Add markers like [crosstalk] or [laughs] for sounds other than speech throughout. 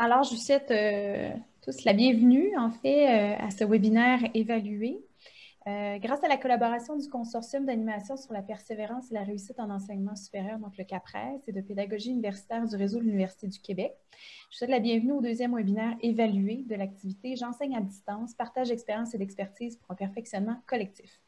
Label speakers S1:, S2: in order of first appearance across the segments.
S1: Alors, je vous souhaite euh, tous la bienvenue, en fait, euh, à ce webinaire évalué. Euh, grâce à la collaboration du Consortium d'animation sur la persévérance et la réussite en enseignement supérieur, donc le CAPRES, et de pédagogie universitaire du réseau de l'Université du Québec, je vous souhaite la bienvenue au deuxième webinaire évalué de l'activité J'enseigne à distance, partage d'expérience et d'expertise pour un perfectionnement collectif.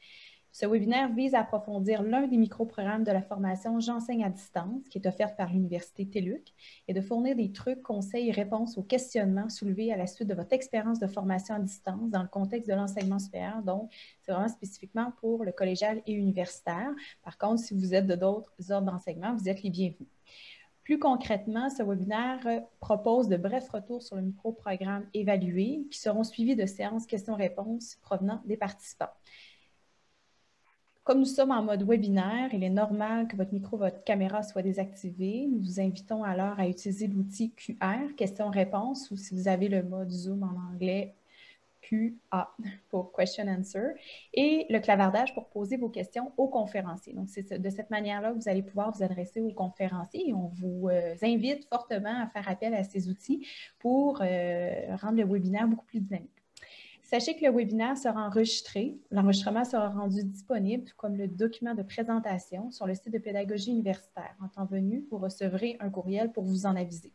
S1: Ce webinaire vise à approfondir l'un des micro-programmes de la formation J'enseigne à distance, qui est offerte par l'Université TELUC, et de fournir des trucs, conseils et réponses aux questionnements soulevés à la suite de votre expérience de formation à distance dans le contexte de l'enseignement supérieur. Donc, c'est vraiment spécifiquement pour le collégial et universitaire. Par contre, si vous êtes de d'autres ordres d'enseignement, vous êtes les bienvenus. Plus concrètement, ce webinaire propose de brefs retours sur le micro-programme évalué qui seront suivis de séances questions-réponses provenant des participants. Comme nous sommes en mode webinaire, il est normal que votre micro, votre caméra soit désactivée. Nous vous invitons alors à utiliser l'outil QR, questions-réponses, ou si vous avez le mode Zoom en anglais, QA pour Question Answer, et le clavardage pour poser vos questions aux conférenciers. Donc, c'est de cette manière-là que vous allez pouvoir vous adresser aux conférenciers et on vous euh, invite fortement à faire appel à ces outils pour euh, rendre le webinaire beaucoup plus dynamique. Sachez que le webinaire sera enregistré. L'enregistrement sera rendu disponible, comme le document de présentation, sur le site de pédagogie universitaire. En temps venu, vous recevrez un courriel pour vous en aviser.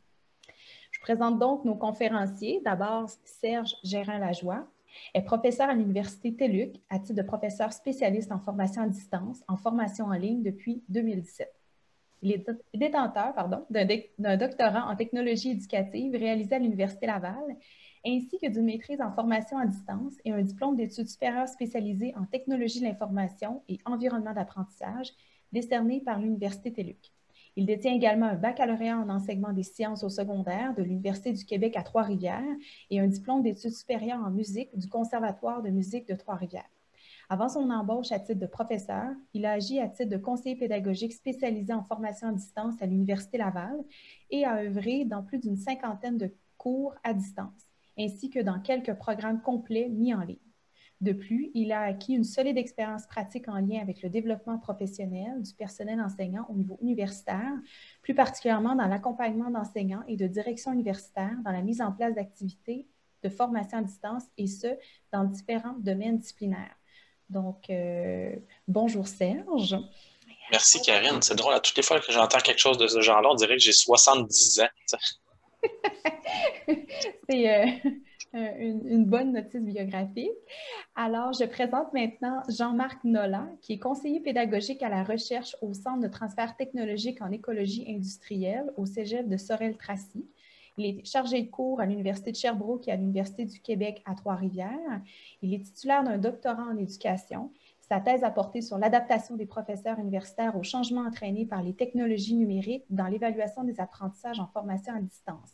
S1: Je présente donc nos conférenciers. D'abord, Serge Gérin-Lajoie est professeur à l'Université TELUC à titre de professeur spécialiste en formation à distance, en formation en ligne depuis 2017. Il est détenteur d'un doctorat en technologie éducative réalisé à l'Université Laval ainsi que d'une maîtrise en formation à distance et un diplôme d'études supérieures spécialisées en technologie de l'information et environnement d'apprentissage décerné par l'Université TELUC. Il détient également un baccalauréat en enseignement des sciences au secondaire de l'Université du Québec à Trois-Rivières et un diplôme d'études supérieures en musique du Conservatoire de musique de Trois-Rivières. Avant son embauche à titre de professeur, il a agi à titre de conseiller pédagogique spécialisé en formation à distance à l'Université Laval et a œuvré dans plus d'une cinquantaine de cours à distance ainsi que dans quelques programmes complets mis en ligne. De plus, il a acquis une solide expérience pratique en lien avec le développement professionnel du personnel enseignant au niveau universitaire, plus particulièrement dans l'accompagnement d'enseignants et de direction universitaire dans la mise en place d'activités de formation à distance et ce, dans différents domaines disciplinaires. Donc, euh, bonjour Serge.
S2: Merci Karine. C'est drôle, à toutes les fois que j'entends quelque chose de ce genre-là, on dirait que j'ai 70 ans. [laughs]
S1: C'est euh, une, bonne notice biographique. Alors, je présente maintenant Jean-Marc Nolan, qui est conseiller pédagogique à la recherche au Centre de transfert technologique en écologie industrielle au Cégep de Sorel-Tracy. Il est chargé de cours à l'Université de Sherbrooke et à l'Université du Québec à Trois-Rivières. Il est titulaire d'un doctorat en éducation. Sa thèse a porté sur l'adaptation des professeurs universitaires aux changements entraînés par les technologies numériques dans l'évaluation des apprentissages en formation à distance.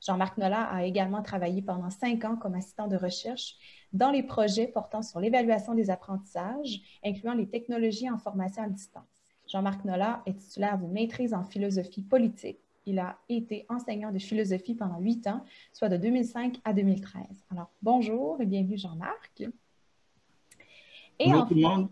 S1: Jean-Marc Nola a également travaillé pendant cinq ans comme assistant de recherche dans les projets portant sur l'évaluation des apprentissages, incluant les technologies en formation à distance. Jean-Marc Nola est titulaire d'une maîtrise en philosophie politique. Il a été enseignant de philosophie pendant huit ans, soit de 2005 à 2013. Alors, bonjour et bienvenue Jean-Marc.
S3: Bonjour tout le monde.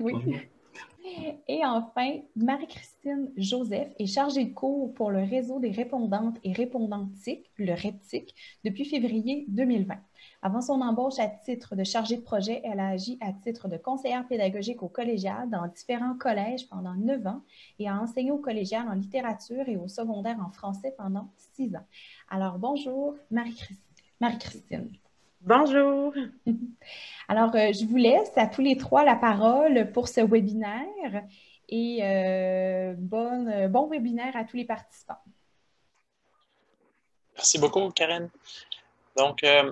S1: Oui. [laughs] Et enfin, Marie-Christine Joseph est chargée de cours pour le réseau des répondantes et répondantiques, le REPTIC, depuis février 2020. Avant son embauche à titre de chargée de projet, elle a agi à titre de conseillère pédagogique au collégial dans différents collèges pendant neuf ans et a enseigné au collégial en littérature et au secondaire en français pendant six ans. Alors, bonjour Marie-Christine. Marie-Christine.
S4: Bonjour. [laughs]
S1: Alors, euh, je vous laisse à tous les trois la parole pour ce webinaire et euh, bon, euh, bon webinaire à tous les participants.
S2: Merci beaucoup, Karen. Donc, je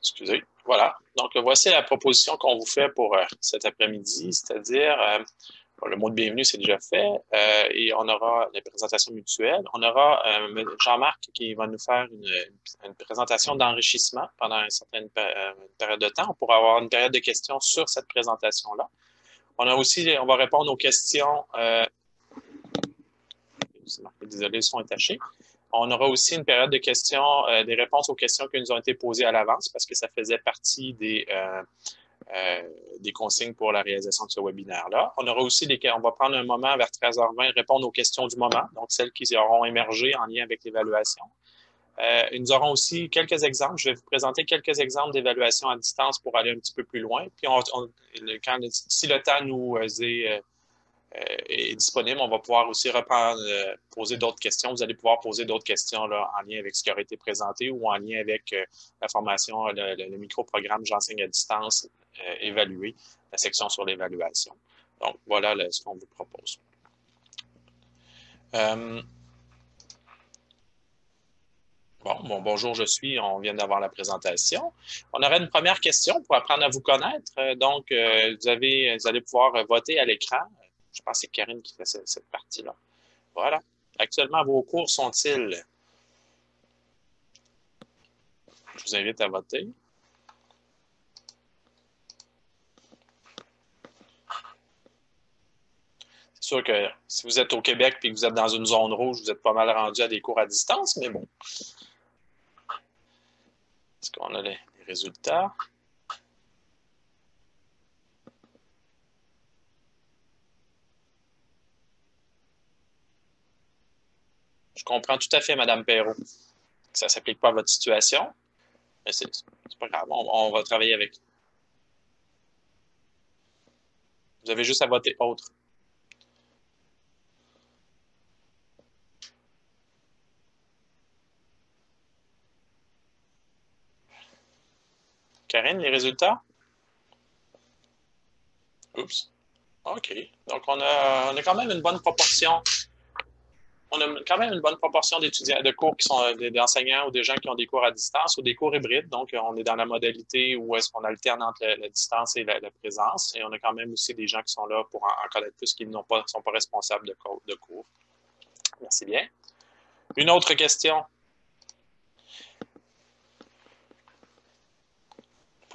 S2: excusez. Voilà. Donc, voici la proposition qu'on vous fait pour cet après-midi, c'est-à-dire le mot de bienvenue, c'est déjà fait. Euh, et on aura la présentation mutuelle. On aura euh, Jean-Marc qui va nous faire une, présentation d'enrichissement pendant une certaine euh, période de temps. On pourra avoir une période de questions sur cette présentation-là. On a aussi, on va répondre aux questions. désolé, le son est taché. On aura aussi une période de questions, des réponses aux questions qui nous ont été posées à l'avance parce que ça faisait partie des des consignes pour la réalisation de ce webinaire-là. On aura aussi des, on va prendre un moment vers 13h20 répondre aux questions du moment, donc celles qui auront émergé en lien avec l'évaluation. Euh, nous aurons aussi quelques exemples. Je vais vous présenter quelques exemples d'évaluation à distance pour aller un petit peu plus loin. Puis, quand, si le temps nous est, euh, est, disponible, on va pouvoir aussi euh, poser d'autres questions. Vous allez pouvoir poser d'autres questions là, en lien avec ce qui aurait été présenté ou en lien avec la formation, le, le micro-programme J'enseigne à distance évalué, la section sur l'évaluation. Donc, voilà ce qu'on vous propose. Bon, bonjour, je suis. On vient d'avoir la présentation. On aurait une première question pour apprendre à vous connaître. Euh, donc, euh, vous, avez, vous allez pouvoir voter à l'écran. Je pense que c'est Karine qui fait cette, partie-là. Voilà. Actuellement, vos cours sont-ils? Je vous invite à voter. Sûr que si vous êtes au Québec et que vous êtes dans une zone rouge, vous êtes pas mal rendu à des cours à distance, mais bon, est-ce qu'on a les, résultats? Je comprends tout à fait, Mme Perrault, que ça ne s'applique pas à votre situation, mais c'est pas grave, on, va travailler avec. Vous avez juste à voter autre. Karine, les résultats? Oups. OK. Donc, on a, on a quand même une bonne proportion. On a quand même une bonne proportion d'étudiants, de cours qui sont euh, d'enseignants ou des gens qui ont des cours à distance ou des cours hybrides. Donc, on est dans la modalité où est-ce qu'on alterne entre la, distance et la, présence. Et on a quand même aussi des gens qui sont là pour en, connaître plus qui ne sont pas responsables de cours. Merci bien. Une autre question.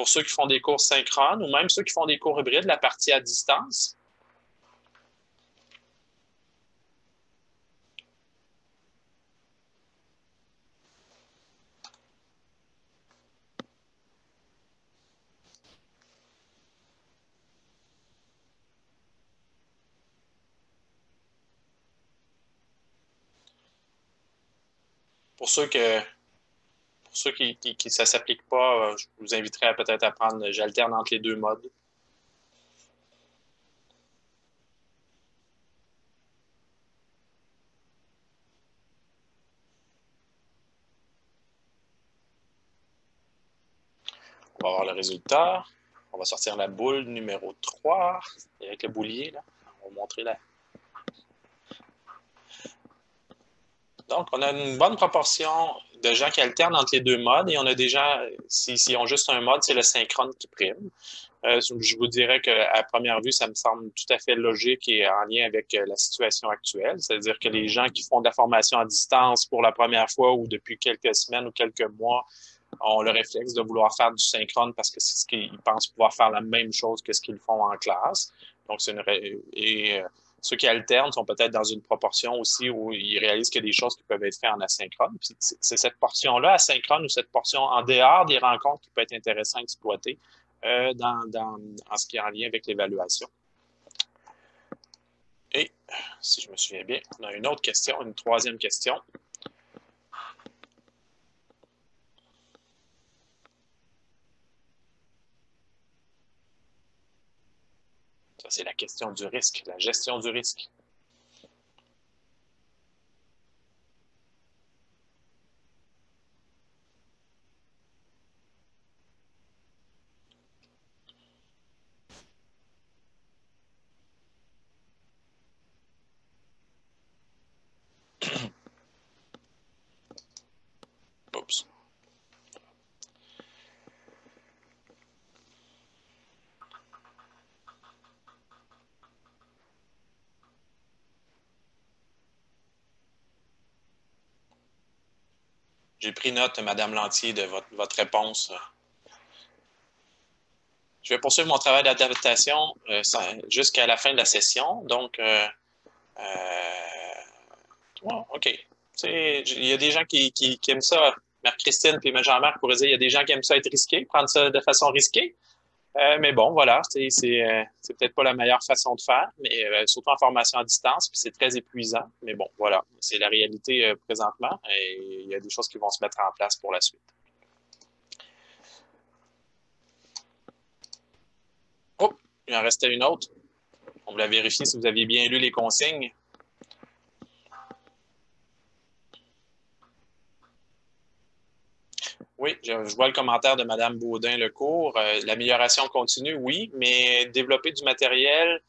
S2: Pour ceux qui font des cours synchrones ou même ceux qui font des cours hybrides, la partie à distance. Pour ceux que pour ceux qui, ça ne s'applique pas, euh, je vous inviterai à peut-être à prendre, j'alterne entre les deux modes. On va voir le résultat. On va sortir la boule numéro 3 avec le boulier. Là. On va montrer la, Donc, on a une bonne proportion de gens qui alternent entre les deux modes et on a des gens, s'ils ont juste un mode, c'est le synchrone qui prime. Euh, je vous dirais qu'à première vue, ça me semble tout à fait logique et en lien avec euh, la situation actuelle. C'est-à-dire que les gens qui font de la formation à distance pour la première fois ou depuis quelques semaines ou quelques mois ont le réflexe de vouloir faire du synchrone parce que c'est ce qu'ils pensent pouvoir faire la même chose que ce qu'ils font en classe. Donc, c'est une, euh, ceux qui alternent sont peut-être dans une proportion aussi où ils réalisent qu'il y a des choses qui peuvent être faites en asynchrone. C'est cette portion-là, asynchrone, ou cette portion en dehors des rencontres qui peut être intéressant à exploiter euh, dans, en ce qui est en lien avec l'évaluation. Et, si je me souviens bien, on a une autre question, une troisième question. C'est la question du risque, la gestion du risque. J'ai pris note, Madame Lantier, de votre, réponse. Je vais poursuivre mon travail d'adaptation euh, jusqu'à la fin de la session. Donc, euh, euh, OK. Il y a des gens qui, aiment ça. Mère Christine puis Jean-Marc pourraient dire il y a des gens qui aiment ça être risqué, prendre ça de façon risquée. Euh, mais bon, voilà, c'est euh, peut-être pas la meilleure façon de faire, mais euh, surtout en formation à distance, puis c'est très épuisant. Mais bon, voilà, c'est la réalité présentement et il y a des choses qui vont se mettre en place pour la suite. Oh, il en restait une autre. On voulait vérifier si vous aviez bien lu les consignes. Oui, je, vois le commentaire de Mme Baudin-Lecourt. Euh, l'amélioration continue, oui, mais développer du matériel,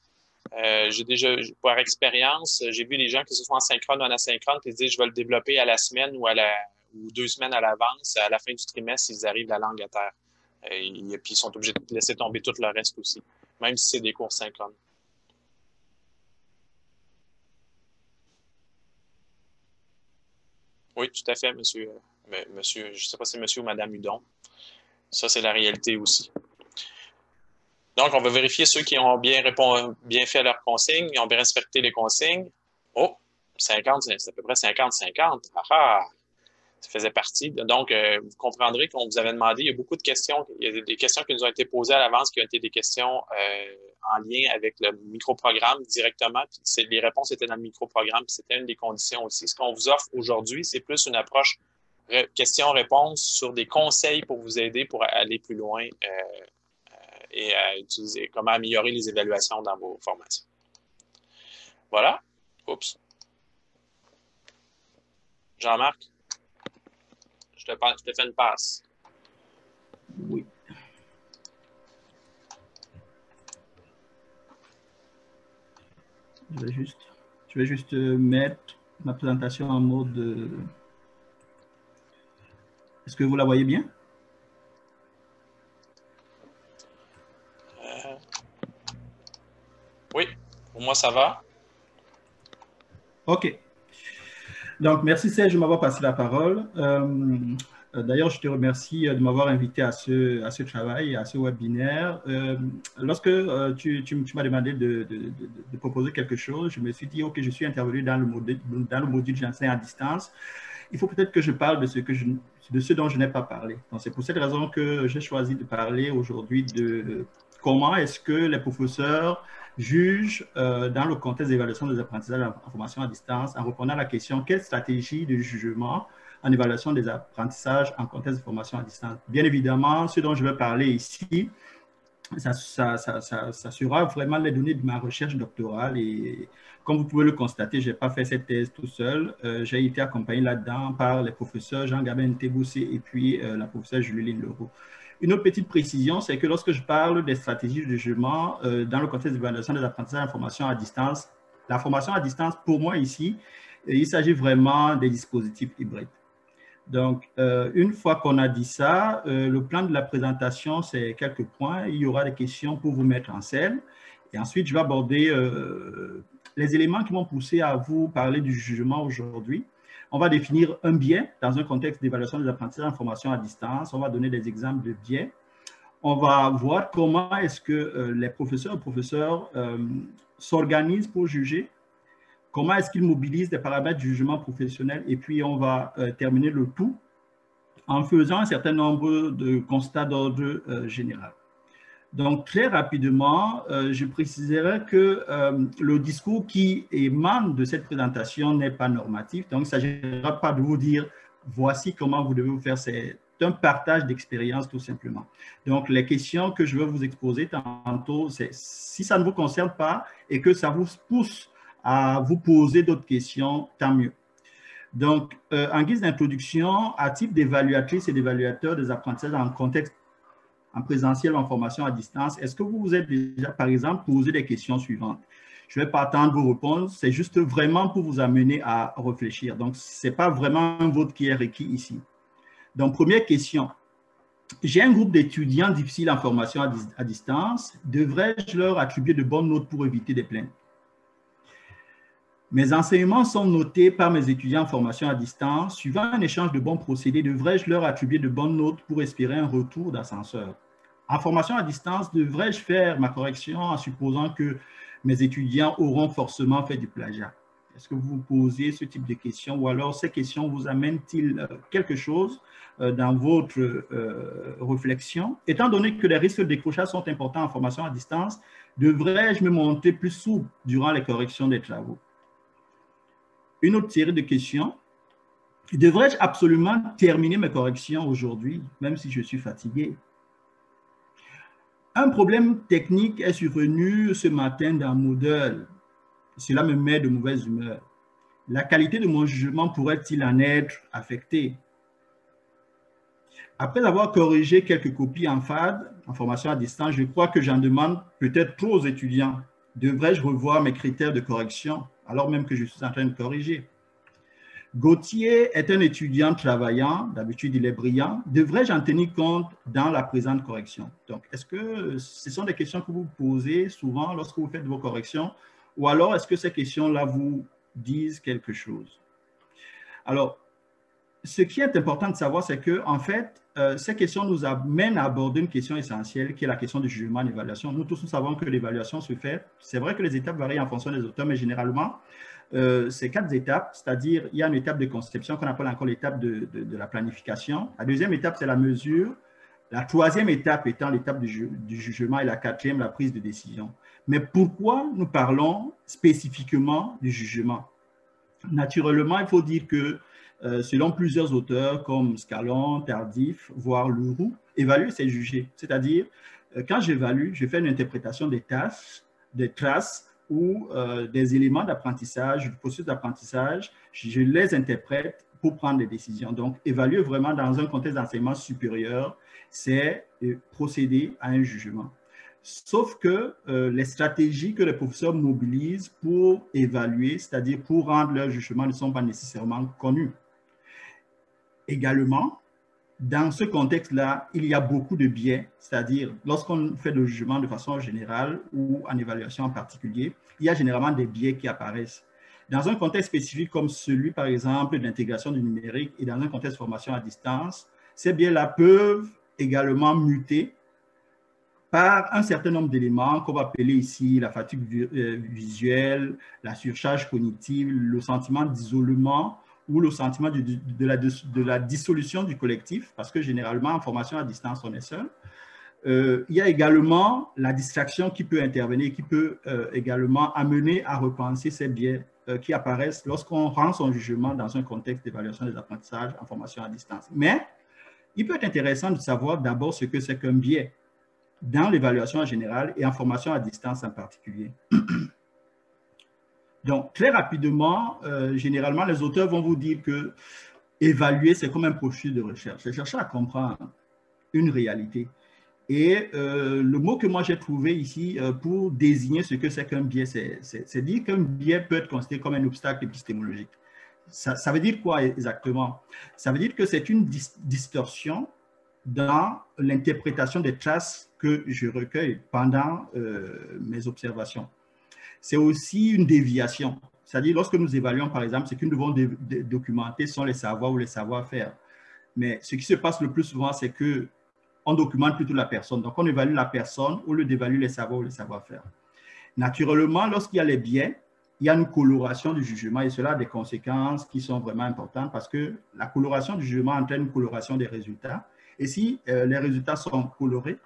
S2: euh, j'ai déjà, par expérience, j'ai vu des gens qui se sont en synchrone ou en asynchrone qui disent je vais le développer à la semaine ou à la ou deux semaines à l'avance. À la fin du trimestre, ils arrivent la langue à terre. Euh, et, puis ils sont obligés de laisser tomber tout le reste aussi, même si c'est des cours synchrones. Oui, tout à fait, monsieur monsieur, je ne sais pas si c'est monsieur ou madame Hudon. Ça, c'est la réalité aussi. Donc, on va vérifier ceux qui ont bien, répondu, bien fait leurs consignes, ils ont bien respecté les consignes. Oh, 50, c'est à peu près 50-50. Ah, ah ça faisait partie. Donc, euh, vous comprendrez qu'on vous avait demandé, il y a beaucoup de questions, il y a des questions qui nous ont été posées à l'avance qui ont été des questions euh, en lien avec le microprogramme directement. Puis les réponses étaient dans le microprogramme, c'était une des conditions aussi. Ce qu'on vous offre aujourd'hui, c'est plus une approche questions-réponses sur des conseils pour vous aider pour aller plus loin euh, euh, et à utiliser, comment améliorer les évaluations dans vos formations. Voilà. Oups. Jean-Marc, je te, fais une passe.
S3: Oui. Je vais juste, je vais juste mettre ma présentation en mode que vous la voyez bien?
S2: Euh, oui, pour moi, ça va.
S3: OK. Donc, merci Serge de m'avoir passé la parole. Euh, d'ailleurs, je te remercie de m'avoir invité à ce, à ce travail, à ce webinaire. Euh, lorsque tu, tu, m'as demandé de, de, proposer quelque chose, je me suis dit, OK, je suis intervenu dans le module, dans le module J'enseigne à distance il faut peut-être que je parle de ce, que je, de ce dont je n'ai pas parlé. C'est pour cette raison que j'ai choisi de parler aujourd'hui de comment est-ce que les professeurs jugent euh, dans le contexte d'évaluation des apprentissages en formation à distance en répondant à la question quelle stratégie de jugement en évaluation des apprentissages en contexte de formation à distance? Bien évidemment, ce dont je vais parler ici, ça, ça, ça, ça, sera vraiment les données de ma recherche doctorale et comme vous pouvez le constater, je n'ai pas fait cette thèse tout seul. Euh, j'ai été accompagné là-dedans par les professeurs Jean-Gabin Teboussé et puis euh, la professeure Julie Leroux. Une autre petite précision, c'est que lorsque je parle des stratégies de jugement euh, dans le contexte d'évaluation des apprentissages en formation à distance, la formation à distance, pour moi ici, il s'agit vraiment des dispositifs hybrides. Donc, une fois qu'on a dit ça, le plan de la présentation, c'est quelques points. Il y aura des questions pour vous mettre en scène. Et ensuite, je vais aborder les éléments qui m'ont poussé à vous parler du jugement aujourd'hui. On va définir un biais dans un contexte d'évaluation des apprentissages en formation à distance. On va donner des exemples de biais. On va voir comment est-ce que euh, les professeurs et professeurs euh, s'organisent pour juger, comment est-ce qu'ils mobilisent des paramètres de jugement professionnel, et puis on va euh, terminer le tout en faisant un certain nombre de constats d'ordre général. Donc, très rapidement, euh, je préciserai que euh, le discours qui émane de cette présentation n'est pas normatif. Donc, il ne s'agira pas de vous dire voici comment vous devez vous faire. C'est un partage d'expérience tout simplement. Donc, les questions que je vais vous exposer tantôt, c'est si ça ne vous concerne pas et que ça vous pousse à vous poser d'autres questions, tant mieux. Donc, euh, en guise d'introduction, à titre d'évaluatrice et d'évaluateur des apprentissages en contexte en présentiel ou en formation à distance, est-ce que vous vous êtes déjà, par exemple, posé des questions suivantes? Je ne vais pas attendre vos réponses, c'est juste vraiment pour vous amener à réfléchir. Donc, ce n'est pas vraiment un vote qui est requis ici. Donc, première question. J'ai un groupe d'étudiants difficiles en formation à distance. Devrais-je leur attribuer de bonnes notes pour éviter des plaintes? Mes enseignements sont notés par mes étudiants en formation à distance. Suivant un échange de bons procédés, devrais-je leur attribuer de bonnes notes pour espérer un retour d'ascenseur? En formation à distance, devrais-je faire ma correction en supposant que mes étudiants auront forcément fait du plagiat? Est-ce que vous vous posez ce type de questions ou alors ces questions vous amènent-ils euh, quelque chose euh, dans votre euh, réflexion? Étant donné que les risques de décrochage sont importants en formation à distance, devrais-je me monter plus souple durant les corrections des travaux? Une autre série de questions. Devrais-je absolument terminer mes corrections aujourd'hui, même si je suis fatigué? Un problème technique est survenu ce matin dans Moodle cela me met de mauvaise humeur. La qualité de mon jugement pourrait-il en être affectée Après avoir corrigé quelques copies en FAD, en formation à distance, je crois que j'en demande peut-être trop aux étudiants. Devrais-je revoir mes critères de correction? Alors même que je suis en train de corriger Gauthier est un étudiant travaillant, d'habitude il est brillant. Devrais-je en tenir compte dans la présente correction? Donc, est-ce que ce sont des questions que vous posez souvent lorsque vous faites vos corrections? Ou alors, est-ce que ces questions-là vous disent quelque chose? Alors, ce qui est important de savoir, c'est que, en fait, euh, ces questions nous amènent à aborder une question essentielle qui est la question du jugement et l'évaluation. Nous tous, nous savons que l'évaluation se fait. C'est vrai que les étapes varient en fonction des auteurs, mais généralement, euh, c'est quatre étapes, c'est-à-dire il y a une étape de conception qu'on appelle encore l'étape de, de, la planification. La deuxième étape, c'est la mesure. La troisième étape étant l'étape du, jugement et la quatrième, la prise de décision. Mais pourquoi nous parlons spécifiquement du jugement? Naturellement, il faut dire que selon plusieurs auteurs comme Scalon, Tardif, voire Leroux, évaluer, c'est juger. C'est-à-dire, euh, quand j'évalue, je fais une interprétation des tâches, des traces ou euh, des éléments d'apprentissage, du processus d'apprentissage, je les interprète pour prendre des décisions. Donc, évaluer vraiment dans un contexte d'enseignement supérieur, c'est procéder à un jugement. Sauf que euh, les stratégies que les professeurs mobilisent pour évaluer, c'est-à-dire pour rendre leur jugement, ne sont pas nécessairement connues. Également, dans ce contexte-là, il y a beaucoup de biais, c'est-à-dire lorsqu'on fait le jugement de façon générale ou en évaluation en particulier, il y a généralement des biais qui apparaissent. Dans un contexte spécifique comme celui, par exemple, d'intégration du numérique et dans un contexte de formation à distance, ces biais-là peuvent également muter par un certain nombre d'éléments qu'on va appeler ici la fatigue euh, visuelle, la surcharge cognitive, le sentiment d'isolement ou le sentiment de, la, dissolution du collectif, parce que généralement, en formation à distance, on est seul. Euh, il y a également la distraction qui peut intervenir, qui peut euh, également amener à repenser ces biais qui apparaissent lorsqu'on rend son jugement dans un contexte d'évaluation des apprentissages en formation à distance. Mais il peut être intéressant de savoir d'abord ce que c'est qu'un biais dans l'évaluation en général et en formation à distance en particulier. [clears throat] Donc, très rapidement, euh, généralement, les auteurs vont vous dire que évaluer, c'est comme un processus de recherche. C'est chercher à comprendre une réalité. Et euh, le mot que moi j'ai trouvé ici euh, pour désigner ce que c'est qu'un biais, c'est dire qu'un biais peut être considéré comme un obstacle épistémologique. Ça, veut dire quoi exactement? Ça veut dire que c'est une distorsion dans l'interprétation des traces que je recueille pendant mes observations. C'est aussi une déviation. C'est-à-dire, lorsque nous évaluons, par exemple, ce que nous devons documenter sont les savoirs ou les savoir-faire. Mais ce qui se passe le plus souvent, c'est que on documente plutôt la personne. Donc, on évalue la personne au lieu d'évaluer les savoirs ou les savoir-faire. Naturellement, lorsqu'il y a les biais, il y a une coloration du jugement et cela a des conséquences qui sont vraiment importantes parce que la coloration du jugement entraîne une coloration des résultats et si euh, les résultats sont colorés,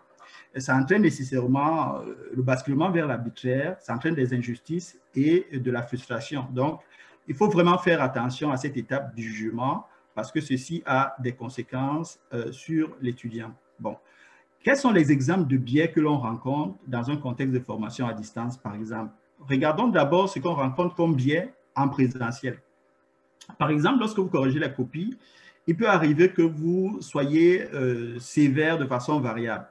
S3: ça entraîne nécessairement euh, le basculement vers l'arbitraire, ça entraîne des injustices et de la frustration. Donc, il faut vraiment faire attention à cette étape du jugement parce que ceci a des conséquences euh, sur l'étudiant. Bon, quels sont les exemples de biais que l'on rencontre dans un contexte de formation à distance, par exemple? Regardons d'abord ce qu'on rencontre comme biais en présentiel. Par exemple, lorsque vous corrigez la copie, il peut arriver que vous soyez euh, sévère de façon variable.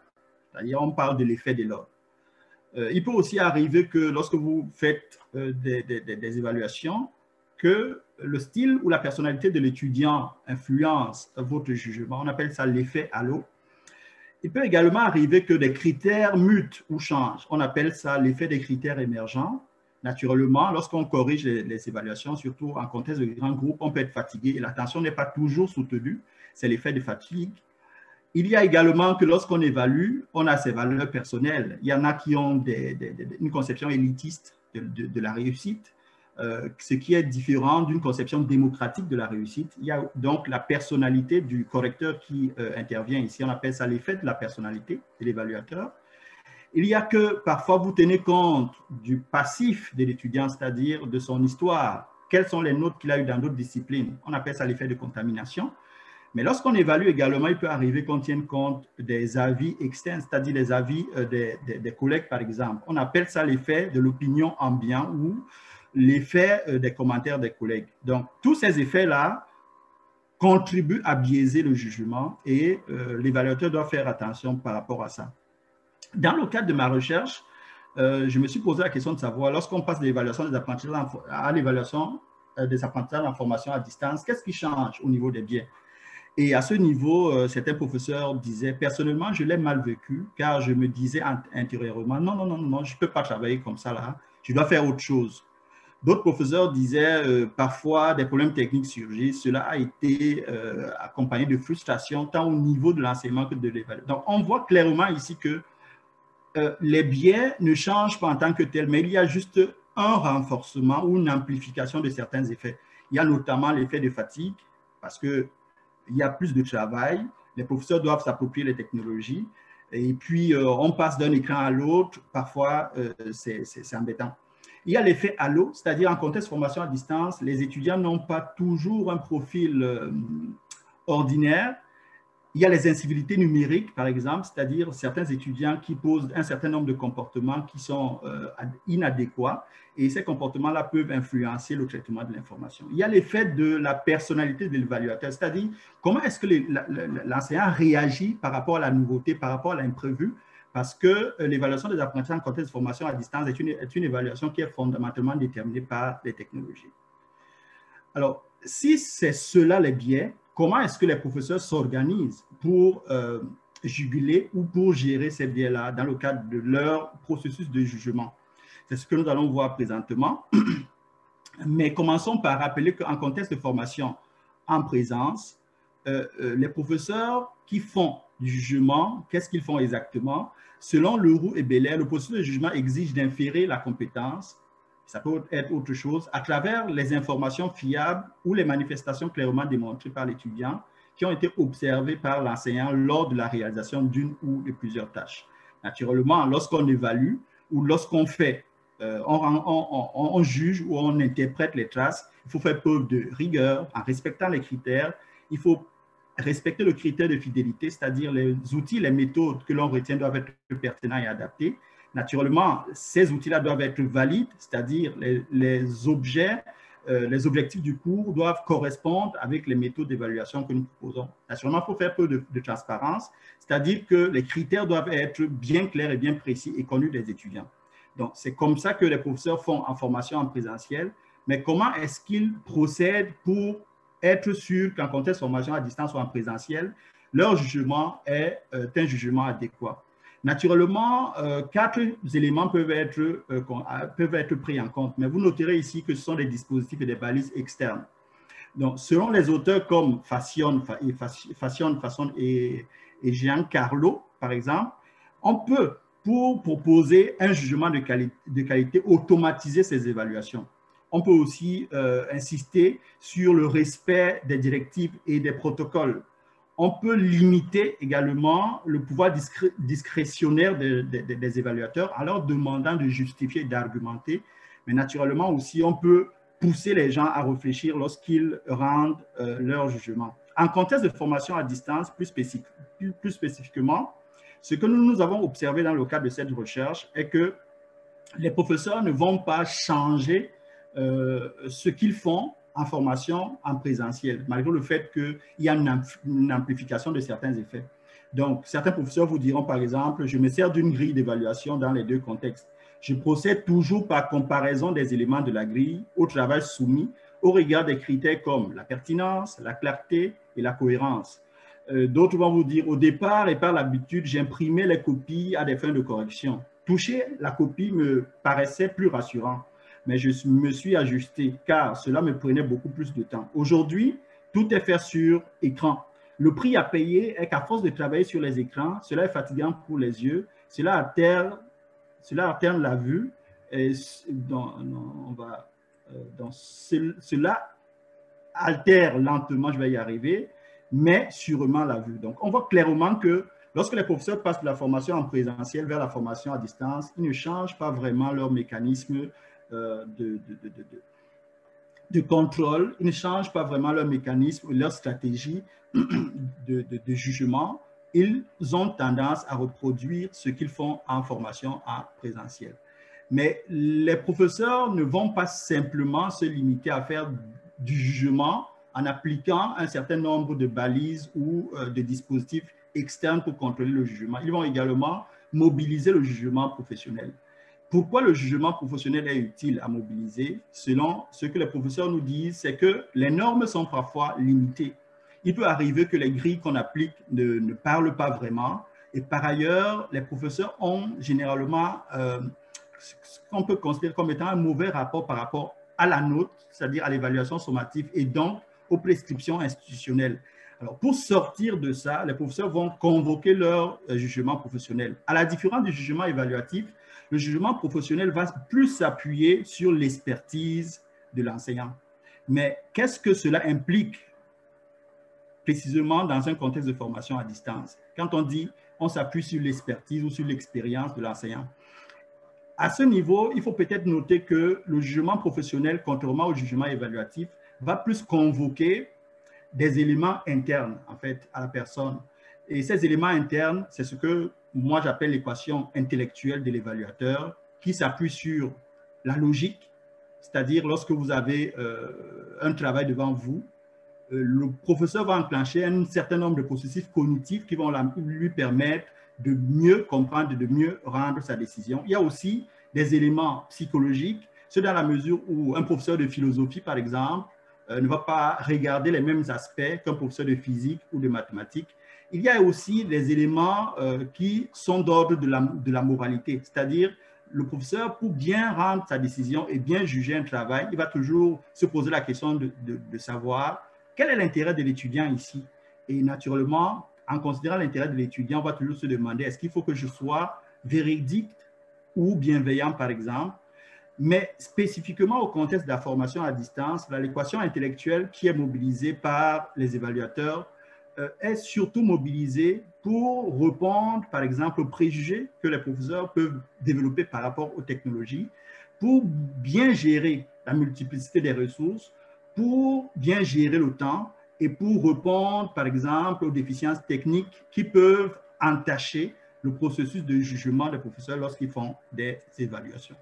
S3: C'est-à-dire, on parle de l'effet de l'ordre. Euh, il peut aussi arriver que lorsque vous faites euh, des, évaluations, que le style ou la personnalité de l'étudiant influence votre jugement. On appelle ça l'effet halo. Il peut également arriver que des critères mutent ou changent. On appelle ça l'effet des critères émergents. Naturellement, lorsqu'on corrige les, évaluations, surtout en contexte de grands groupes, on peut être fatigué et l'attention n'est pas toujours soutenue. C'est l'effet de fatigue. Il y a également que lorsqu'on évalue, on a ses valeurs personnelles. Il y en a qui ont une conception élitiste de, la réussite. euh, ce qui est différent d'une conception démocratique de la réussite. Il y a donc la personnalité du correcteur qui euh, intervient ici. On appelle ça l'effet de la personnalité de l'évaluateur. Il y a que parfois vous tenez compte du passif de l'étudiant, c'est-à-dire de son histoire. Quelles sont les notes qu'il a eues dans d'autres disciplines? On appelle ça l'effet de contamination. Mais lorsqu'on évalue également, il peut arriver qu'on tienne compte des avis externes, c'est-à-dire les avis euh, des, des, collègues, par exemple. On appelle ça l'effet de l'opinion ambiante ou l'effet euh, des commentaires des collègues. Donc, tous ces effets-là contribuent à biaiser le jugement et euh, l'évaluateur doit faire attention par rapport à ça. Dans le cadre de ma recherche, je me suis posé la question de savoir, lorsqu'on passe de l'évaluation des apprentissages à l'évaluation des apprentissages d'information à distance, qu'est-ce qui change au niveau des biais? Et à ce niveau, certains professeurs disaient, personnellement, je l'ai mal vécu, car je me disais intérieurement, non, non, non, non, je ne peux pas travailler comme ça là, je dois faire autre chose. D'autres professeurs disaient euh, parfois des problèmes techniques surgissent. Cela a été euh, accompagné de frustration tant au niveau de l'enseignement que de l'évaluation. Donc, on voit clairement ici que euh, les biais ne changent pas en tant que tels, mais il y a juste un renforcement ou une amplification de certains effets. Il y a notamment l'effet de fatigue parce qu'il y a plus de travail. Les professeurs doivent s'approprier les technologies. Et puis, on passe d'un écran à l'autre. Parfois, c'est embêtant. Il y a l'effet halo, c'est-à-dire en contexte formation à distance, les étudiants n'ont pas toujours un profil euh, ordinaire. Il y a les incivilités numériques, par exemple, c'est-à-dire certains étudiants qui posent un certain nombre de comportements qui sont euh, inadéquats et ces comportements-là peuvent influencer le traitement de l'information. Il y a l'effet de la personnalité de l'évaluateur, c'est-à-dire comment est-ce que l'enseignant réagit par rapport à la nouveauté, par rapport à l'imprévu, parce que euh, l'évaluation des apprentissages en contexte de formation à distance est une, est une évaluation qui est fondamentalement déterminée par les technologies. Alors, si c'est cela les biais, comment est-ce que les professeurs s'organisent pour euh, juguler ou pour gérer ces biais-là dans le cadre de leur processus de jugement? C'est ce que nous allons voir présentement. [clears throat] Mais commençons par rappeler qu'en contexte de formation en présence, euh, les professeurs qui font du jugement, qu'est-ce qu'ils font exactement? Selon Leroux et Belair, le processus de jugement exige d'inférer la compétence, ça peut être autre chose, à travers les informations fiables ou les manifestations clairement démontrées par l'étudiant qui ont été observées par l'enseignant lors de la réalisation d'une ou de plusieurs tâches. Naturellement, lorsqu'on évalue ou lorsqu'on fait, euh, on, juge ou on interprète les traces, il faut faire preuve de rigueur en respectant les critères. Il faut respecter le critère de fidélité, c'est-à-dire les outils, les méthodes que l'on retient doivent être pertinents et adaptés. Naturellement, ces outils-là doivent être valides, c'est-à-dire les, objets, euh, les objectifs du cours doivent correspondre avec les méthodes d'évaluation que nous proposons. Naturellement, il faut faire peu de, transparence, c'est-à-dire que les critères doivent être bien clairs et bien précis et connus des étudiants. Donc, c'est comme ça que les professeurs font en formation en présentiel, mais comment est-ce qu'ils procèdent pour être sûr qu'en contexte formation à distance ou en présentiel, leur jugement est euh, un jugement adéquat? Naturellement, euh, quatre éléments peuvent être, euh, peuvent être pris en compte, mais vous noterez ici que ce sont des dispositifs et des balises externes. Donc, selon les auteurs comme Fassion, Fassion, Fasson et, et Giancarlo, par exemple, on peut, pour proposer un jugement de, qualité, automatiser ces évaluations on peut aussi euh, insister sur le respect des directives et des protocoles. On peut limiter également le pouvoir discrétionnaire des évaluateurs en leur demandant de justifier, d'argumenter. Mais naturellement aussi, on peut pousser les gens à réfléchir lorsqu'ils rendent euh, leur jugement. En contexte de formation à distance, plus, plus, spécifiquement, ce que nous, nous avons observé dans le cadre de cette recherche est que les professeurs ne vont pas changer euh, ce qu'ils font en formation en présentiel, malgré le fait qu'il y a une, amplification de certains effets. Donc, certains professeurs vous diront, par exemple, je me sers d'une grille d'évaluation dans les deux contextes. Je procède toujours par comparaison des éléments de la grille au travail soumis au regard des critères comme la pertinence, la clarté et la cohérence. Euh, d'autres vont vous dire, au départ et par l'habitude, j'imprimais les copies à des fins de correction. Toucher la copie me paraissait plus rassurant mais je me suis ajusté car cela me prenait beaucoup plus de temps. Aujourd'hui, tout est fait sur écran. Le prix à payer est qu'à force de travailler sur les écrans, cela est fatigant pour les yeux, cela alterne, cela alterne la vue. On va donc, cela altère lentement, je vais y arriver, mais sûrement la vue. Donc, on voit clairement que lorsque les professeurs passent de la formation en présentiel vers la formation à distance, ils ne changent pas vraiment leur mécanisme de, de, contrôle, ils ne changent pas vraiment leur mécanisme, leur stratégie [clears throat] de, jugement. Ils ont tendance à reproduire ce qu'ils font en formation en présentiel. Mais les professeurs ne vont pas simplement se limiter à faire du jugement en appliquant un certain nombre de balises ou euh, de dispositifs externes pour contrôler le jugement. Ils vont également mobiliser le jugement professionnel. Pourquoi le jugement professionnel est utile à mobiliser? Selon ce que les professeurs nous disent, c'est que les normes sont parfois limitées. Il peut arriver que les grilles qu'on applique ne, parlent pas vraiment. Et par ailleurs, les professeurs ont généralement euh, ce qu'on peut considérer comme étant un mauvais rapport par rapport à la note, c'est-à-dire à, l'évaluation sommative et donc aux prescriptions institutionnelles. Alors, pour sortir de ça, les professeurs vont convoquer leur euh, jugement professionnel. À la différence du jugement évaluatif, le jugement professionnel va plus s'appuyer sur l'expertise de l'enseignant. Mais qu'est-ce que cela implique précisément dans un contexte de formation à distance? Quand on dit on s'appuie sur l'expertise ou sur l'expérience de l'enseignant, à ce niveau, il faut peut-être noter que le jugement professionnel, contrairement au jugement évaluatif, va plus convoquer des éléments internes, en fait, à la personne. Et ces éléments internes, c'est ce que moi j'appelle l'équation intellectuelle de l'évaluateur, qui s'appuie sur la logique, c'est-à-dire lorsque vous avez euh, un travail devant vous, euh, le professeur va enclencher un certain nombre de processus cognitifs qui vont lui permettre de mieux comprendre, de mieux rendre sa décision. Il y a aussi des éléments psychologiques, c'est dans la mesure où un professeur de philosophie, par exemple, euh, ne va pas regarder les mêmes aspects qu'un professeur de physique ou de mathématiques. Il y a aussi des éléments euh, qui sont d'ordre de la, de la moralité, c'est-à-dire le professeur, pour bien rendre sa décision et bien juger un travail, il va toujours se poser la question de, de, de savoir quel est l'intérêt de l'étudiant ici. Et naturellement, en considérant l'intérêt de l'étudiant, on va toujours se demander est-ce qu'il faut que je sois véridique ou bienveillant, par exemple? Mais spécifiquement au contexte de la formation à distance, l'équation intellectuelle qui est mobilisée par les évaluateurs est surtout mobilisée pour répondre, par exemple, aux préjugés que les professeurs peuvent développer par rapport aux technologies, pour bien gérer la multiplicité des ressources, pour bien gérer le temps et pour répondre, par exemple, aux déficiences techniques qui peuvent entacher le processus de jugement des professeurs lorsqu'ils font des évaluations.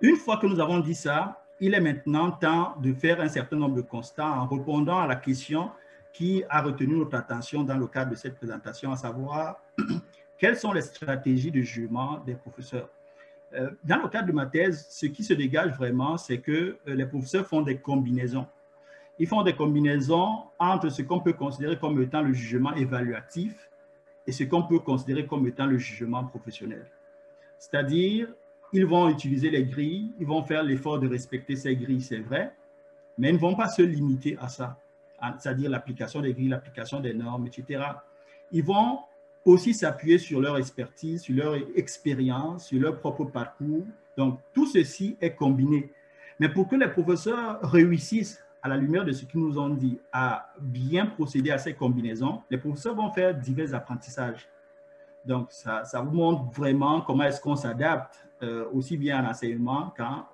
S3: Une fois que nous avons dit ça, il est maintenant temps de faire un certain nombre de constats en répondant à la question qui a retenu notre attention dans le cadre de cette présentation, à savoir [clears throat] quelles sont les stratégies de jugement des professeurs. Euh, dans le cadre de ma thèse, ce qui se dégage vraiment, c'est que euh, les professeurs font des combinaisons ils font des combinaisons entre ce qu'on peut considérer comme étant le jugement évaluatif et ce qu'on peut considérer comme étant le jugement professionnel. C'est-à-dire, ils vont utiliser les grilles, ils vont faire l'effort de respecter ces grilles, c'est vrai, mais ils ne vont pas se limiter à ça, c'est-à-dire l'application des grilles, l'application des normes, etc. Ils vont aussi s'appuyer sur leur expertise, sur leur expérience, sur leur propre parcours. Donc, tout ceci est combiné. Mais pour que les professeurs réussissent à la lumière de ce qu'ils nous ont dit, à bien procéder à ces combinaisons, les professeurs vont faire divers apprentissages. Donc, ça, ça vous montre vraiment comment est-ce qu'on s'adapte euh, aussi bien en enseignement qu'en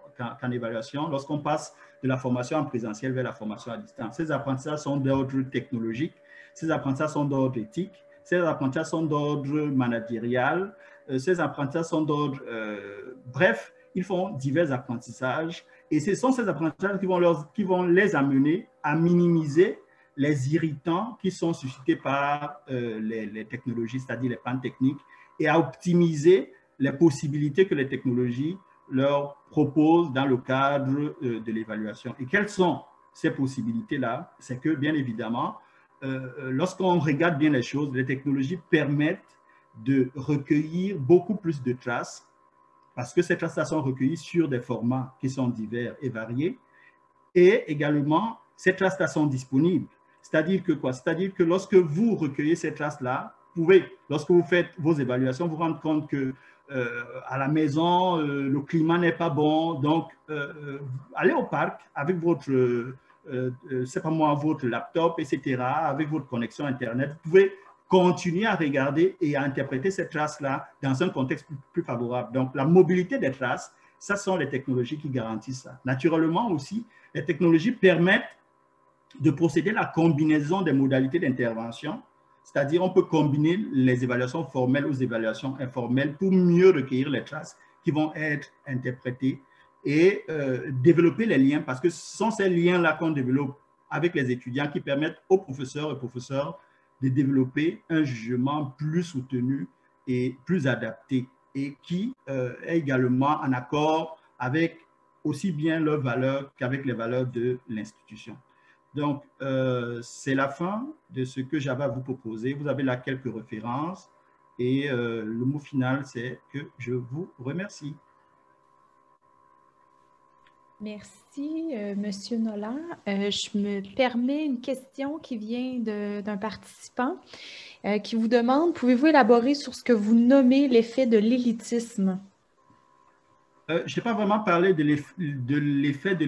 S3: évaluation lorsqu'on passe de la formation en présentiel vers la formation à distance. Ces apprentissages sont d'ordre technologique, ces apprentissages sont d'ordre éthique, ces apprentissages sont d'ordre managérial, euh, ces apprentissages sont d'ordre... Euh, bref, ils font divers apprentissages et ce sont ces apprentissages qui vont, leur, qui vont les amener à minimiser les irritants qui sont suscités par euh, les, technologies, c'est-à-dire les pannes techniques, et à optimiser les possibilités que les technologies leur proposent dans le cadre euh, de l'évaluation. Et quelles sont ces possibilités-là? C'est que, bien évidemment, euh, lorsqu'on regarde bien les choses, les technologies permettent de recueillir beaucoup plus de traces parce que ces traces sont recueillies sur des formats qui sont divers et variés. Et également, ces traces-là sont disponibles. C'est-à-dire que quoi? C'est-à-dire que lorsque vous recueillez ces traces-là, vous pouvez, lorsque vous faites vos évaluations, vous rendre compte que à la maison, le climat n'est pas bon. Donc, allez au parc avec votre, c'est pas moi, votre laptop, etc., avec votre connexion Internet. Vous pouvez continuer à regarder et à interpréter ces traces-là dans un contexte plus, favorable. Donc, la mobilité des traces, ça sont les technologies qui garantissent ça. Naturellement aussi, les technologies permettent de procéder à la combinaison des modalités d'intervention, c'est-à-dire on peut combiner les évaluations formelles aux évaluations informelles pour mieux recueillir les traces qui vont être interprétées et euh, développer les liens, parce que ce sont ces liens-là qu'on développe avec les étudiants qui permettent aux professeurs et professeurs de développer un jugement plus soutenu et plus adapté et qui euh, est également en accord avec aussi bien leurs valeurs qu'avec les valeurs de l'institution. Donc, euh, c'est la fin de ce que j'avais à vous proposer. Vous avez là quelques références et euh, le mot final, c'est que je vous remercie.
S1: Merci, euh, Monsieur Nolan. Je me permets une question qui vient d'un participant qui vous demande, pouvez-vous élaborer sur ce que vous nommez l'effet de l'élitisme?
S3: Je n'ai pas vraiment parlé de l'effet de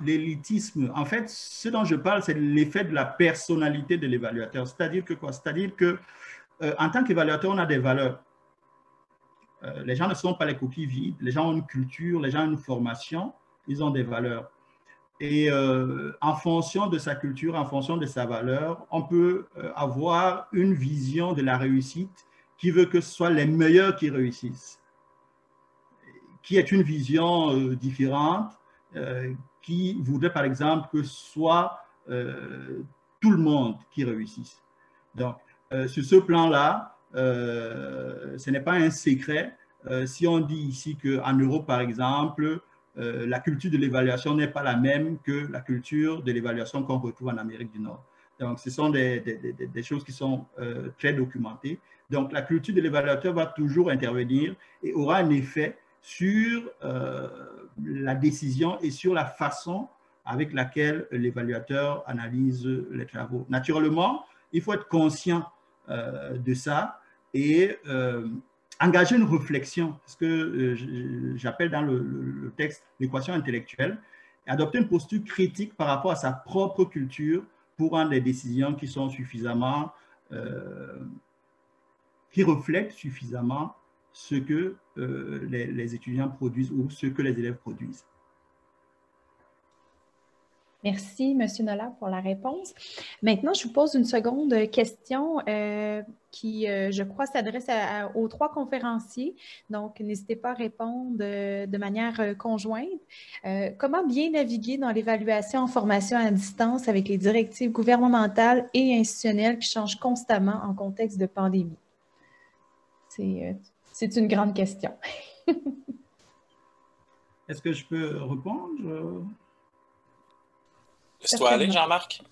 S3: l'élitisme. En fait, ce dont je parle, c'est l'effet de la personnalité de l'évaluateur. C'est-à-dire que quoi? C'est-à-dire que en tant qu'évaluateur, on a des valeurs. Euh, les gens ne sont pas les coquilles vides, les gens ont une culture, les gens ont une formation, ils ont des valeurs. Et euh, en fonction de sa culture, en fonction de sa valeur, on peut euh, avoir une vision de la réussite qui veut que ce soit les meilleurs qui réussissent, qui est une vision différente, qui voudrait par exemple que soit tout le monde qui réussisse. Donc, sur ce plan-là, euh, ce n'est pas un secret. Euh, si on dit ici qu'en Europe, par exemple, euh, la culture de l'évaluation n'est pas la même que la culture de l'évaluation qu'on retrouve en Amérique du Nord. Donc, ce sont des, choses qui sont très documentées. Donc, la culture de l'évaluateur va toujours intervenir et aura un effet sur la décision et sur la façon avec laquelle l'évaluateur analyse les travaux. Naturellement, il faut être conscient de ça et euh, engager une réflexion, ce que euh, j'appelle dans le, texte l'équation intellectuelle, et adopter une posture critique par rapport à sa propre culture pour prendre des décisions qui sont suffisamment, euh, qui reflètent suffisamment ce que les étudiants produisent ou ce que les élèves produisent.
S1: Merci, M. Nola, pour la réponse. Maintenant, je vous pose une seconde question euh, qui, euh, je crois, s'adresse aux trois conférenciers. Donc, n'hésitez pas à répondre euh, de manière conjointe. comment bien naviguer dans l'évaluation en formation à distance avec les directives gouvernementales et institutionnelles qui changent constamment en contexte de pandémie? Une grande question. [laughs]
S3: Est-ce que je peux répondre?
S2: Laisse-toi aller, Jean-Marc.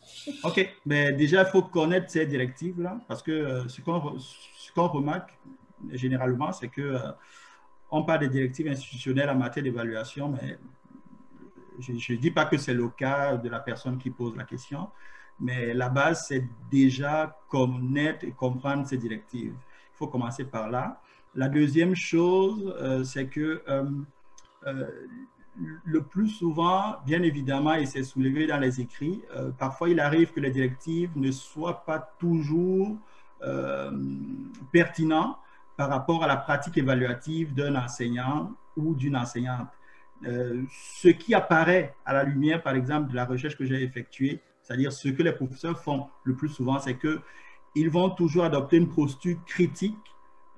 S3: OK. Mais déjà, il faut connaître ces directives-là, parce que euh, ce qu'on remarque généralement, c'est que euh, on parle des directives institutionnelles en matière d'évaluation, mais je ne dis pas que c'est le cas de la personne qui pose la question, mais la base, c'est déjà connaître et comprendre ces directives. Il faut commencer par là. La deuxième chose, euh, c'est que le plus souvent, bien évidemment, et c'est soulevé dans les écrits, euh, parfois il arrive que les directives ne soient pas toujours euh, pertinentes par rapport à la pratique évaluative d'un enseignant ou d'une enseignante. Euh, ce qui apparaît à la lumière, par exemple, de la recherche que j'ai effectuée, c'est-à-dire ce que les professeurs font le plus souvent, c'est qu'ils vont toujours adopter une posture critique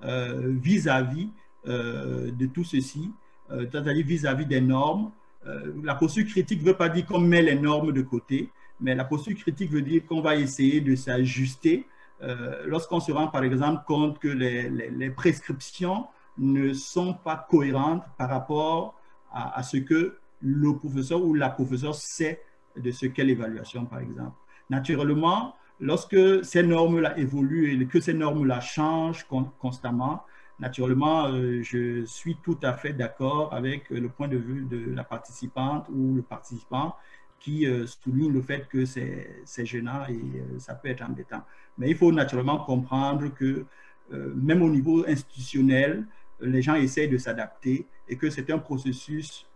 S3: vis-à-vis -vis, de tout ceci euh, c'est-à-dire vis-à-vis des normes. Euh, la posture critique ne veut pas dire qu'on met les normes de côté, mais la posture critique veut dire qu'on va essayer de s'ajuster euh, lorsqu'on se rend par exemple compte que les, prescriptions ne sont pas cohérentes par rapport à, ce que le professeur ou la professeure sait de ce qu'est l'évaluation par exemple. Naturellement, lorsque ces normes-là évoluent et que ces normes-là changent constamment, Naturellement, euh, je suis tout à fait d'accord avec euh, le point de vue de la participante ou le participant qui euh, souligne le fait que c'est gênant et ça peut être embêtant. Mais il faut naturellement comprendre que même au niveau institutionnel, les gens essayent de s'adapter et que c'est un processus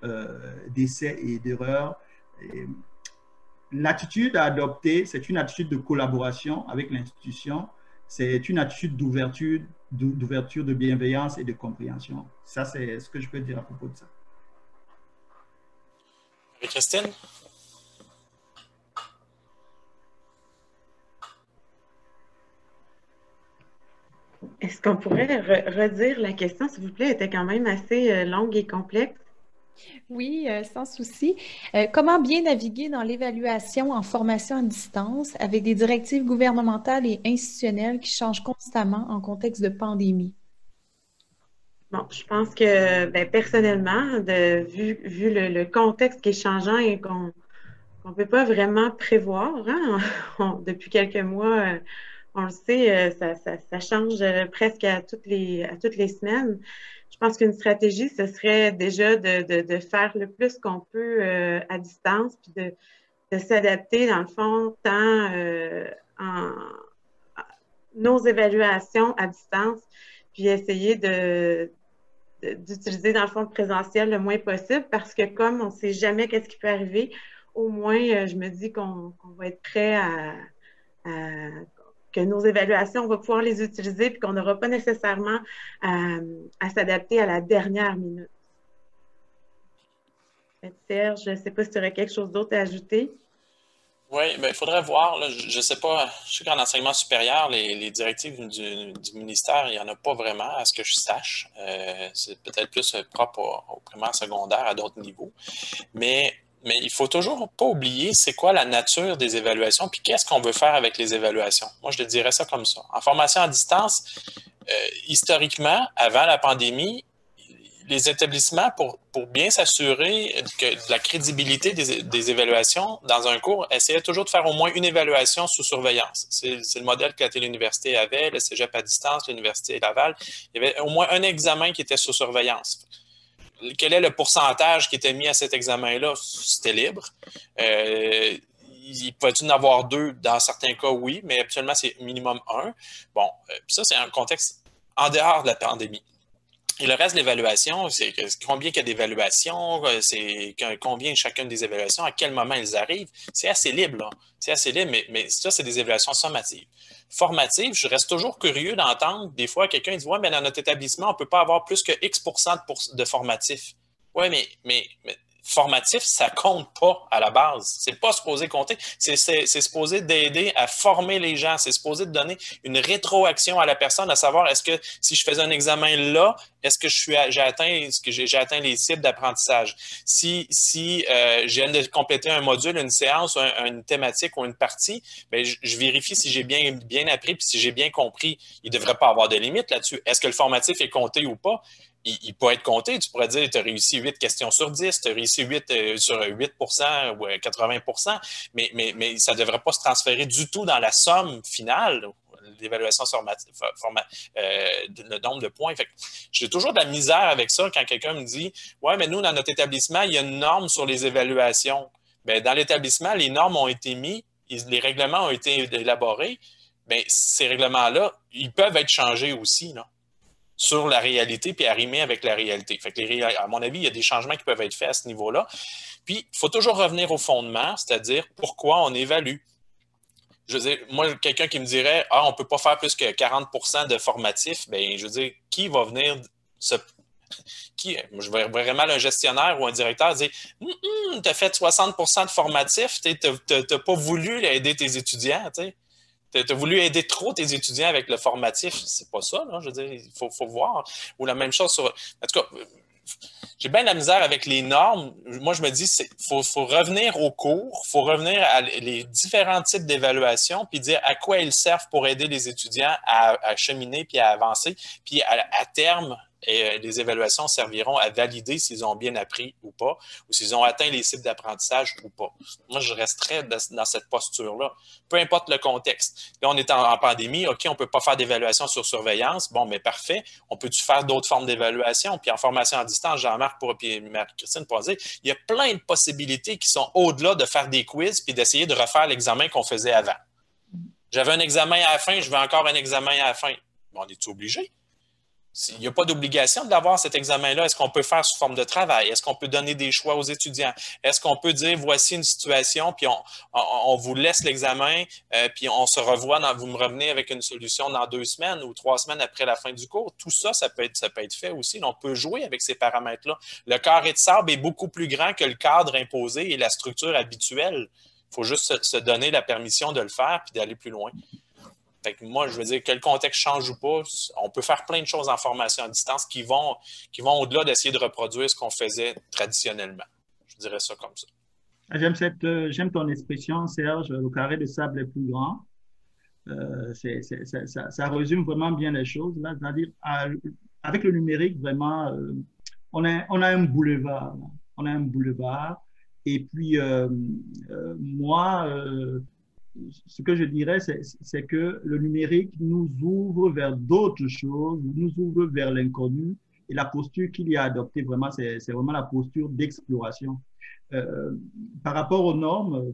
S3: d'essai et d'erreur. L'attitude à adopter, c'est une attitude de collaboration avec l'institution, c'est une attitude d'ouverture, d'ouverture, de bienveillance et de compréhension. Ça, c'est ce que je peux dire à propos de ça.
S2: Et Christine?
S4: Est-ce qu'on pourrait redire la question, s'il vous plaît? Elle était quand même assez euh, longue et complexe.
S1: Oui, euh, sans souci. Euh, comment bien naviguer dans l'évaluation en formation à distance avec des directives gouvernementales et institutionnelles qui changent constamment en contexte de pandémie?
S4: Bon, je pense que ben, personnellement, vu, le, contexte qui est changeant et qu'on ne peut pas vraiment prévoir, hein, [laughs] depuis quelques mois, euh, on le sait, ça, change presque à toutes les semaines je pense qu'une stratégie, ce serait déjà de, faire le plus qu'on peut euh, à distance, puis de, s'adapter, dans le fond, tant euh, en nos évaluations à distance, puis essayer d'utiliser, dans le fond, le présentiel le moins possible, parce que comme on ne sait jamais qu'est-ce qui peut arriver, au moins, euh, je me dis qu'on, va être prêt à que nos évaluations, on va pouvoir les utiliser puis qu'on n'aura pas nécessairement euh, à, s'adapter à la dernière minute. Serge, je ne sais pas si tu aurais quelque chose d'autre à ajouter.
S2: Oui, mais il faudrait voir. je ne sais pas, je sais qu'en enseignement supérieur, les, directives du, ministère, il n'y en a pas vraiment, à ce que je sache. Euh, c'est peut-être plus propre au, au primaire secondaire, à d'autres niveaux. Mais mais il faut toujours pas oublier c'est quoi la nature des évaluations, puis qu'est-ce qu'on veut faire avec les évaluations. Moi, je te dirais ça comme ça. En formation à distance, euh, historiquement, avant la pandémie, les établissements, pour, pour bien s'assurer de la crédibilité des, évaluations dans un cours, essayaient toujours de faire au moins une évaluation sous surveillance. C'est le modèle que l'université avait, le cégep à distance, l'université Laval. Il y avait au moins un examen qui était sous surveillance quel est le pourcentage qui était mis à cet examen-là? C'était libre. Euh, il pouvait y en avoir deux? Dans certains cas, oui, mais actuellement, c'est minimum un. Bon, euh, ça, c'est un contexte en dehors de la pandémie. Et le reste de l'évaluation, c'est combien il y a d'évaluations, euh, c'est combien chacune des évaluations, à quel moment elles arrivent. C'est assez libre, C'est assez libre, mais, ça, c'est des évaluations sommatives formative, je reste toujours curieux d'entendre des fois quelqu'un dit Ouais, mais dans notre établissement, on ne peut pas avoir plus que X de, de formatif. Oui, mais formatif, ça compte pas à la base. C'est pas supposé compter. C'est supposé d'aider à former les gens. C'est supposé de donner une rétroaction à la personne, à savoir est-ce que si je faisais un examen là, est-ce que je suis j'ai atteint ce que j'ai les cibles d'apprentissage? Si, si euh, viens de compléter un module, une séance, une thématique ou une partie, bien, je, vérifie si j'ai bien, bien appris puis si j'ai bien compris. Il ne devrait pas avoir de limite là-dessus. Est-ce que le formatif est compté ou pas? Il, peut être compté. Tu pourrais dire, tu as réussi 8 questions sur 10, tu as réussi 8 euh, sur 8% ou 80 euh, mais, mais, mais ça ne devrait pas se transférer du tout dans la somme finale l'évaluation euh, le nombre de points. J'ai toujours de la misère avec ça quand quelqu'un me dit Ouais, mais nous, dans notre établissement, il y a une norme sur les évaluations. Bien, dans l'établissement, les normes ont été mises, les règlements ont été élaborés. Bien, ces règlements-là, ils peuvent être changés aussi. Là sur la réalité puis arrimer avec la réalité. À mon avis, il y a des changements qui peuvent être faits à ce niveau-là. Puis, il faut toujours revenir au fondement, c'est-à-dire pourquoi on évalue. Je veux dire, moi, quelqu'un qui me dirait Ah, on ne peut pas faire plus que 40% de formatif, bien, je veux dire, qui va venir se. Qui, je vais vraiment un gestionnaire ou un directeur dire hum, hum, Tu as fait 60% de formatif, tu n'as pas voulu aider tes étudiants. Tu as voulu aider trop tes étudiants avec le formatif. C'est pas ça, là. Je veux dire, il faut, voir. Ou la même chose sur. En tout cas, j'ai bien la misère avec les normes. Moi, je me dis, il faut, revenir au cours, il faut revenir à les différents types d'évaluation, puis dire à quoi ils servent pour aider les étudiants à, cheminer puis à avancer. Puis à terme, et euh, les évaluations serviront à valider s'ils ont bien appris ou pas, ou s'ils ont atteint les cibles d'apprentissage ou pas. Moi, je resterais dans cette posture-là, peu importe le contexte. Là, on est en, pandémie, OK, on ne peut pas faire d'évaluation sur surveillance. Bon, mais parfait. On peut-tu faire d'autres formes d'évaluation? Puis en formation à distance, Jean-Marc et Marie-Christine pour dire, il y a plein de possibilités qui sont au-delà de faire des quiz puis d'essayer de refaire l'examen qu'on faisait avant. J'avais un examen à la fin, je veux encore un examen à la fin on est obligé? Il n'y a pas d'obligation de l'avoir, cet examen-là. Est-ce qu'on peut faire sous forme de travail? Est-ce qu'on peut donner des choix aux étudiants? Est-ce qu'on peut dire, voici une situation, puis on, vous laisse l'examen, euh, puis on se revoit, dans, vous me revenez avec une solution dans deux semaines ou trois semaines après la fin du cours? Tout ça, ça peut être, ça peut être fait aussi. On peut jouer avec ces paramètres-là. Le carré de sable est beaucoup plus grand que le cadre imposé et la structure habituelle. Il faut juste se donner la permission de le faire puis d'aller plus loin moi, je veux dire, que le contexte change ou pas, on peut faire plein de choses en formation à distance qui vont, qui vont au-delà d'essayer de reproduire ce qu'on faisait traditionnellement. Je dirais ça comme ça.
S3: Ah, j'aime, cette, euh, j'aime ton expression, Serge, le carré de sable est plus grand. Euh, ça, résume vraiment bien les choses. Là, c'est-à-dire, avec le numérique, vraiment, euh, on, a, on a un boulevard. On a un boulevard. Et puis, moi, ce que je dirais, c'est que le numérique nous ouvre vers d'autres choses, nous ouvre vers l'inconnu. Et la posture qu'il y a adoptée, vraiment, c'est vraiment la posture d'exploration. Euh, par rapport aux normes,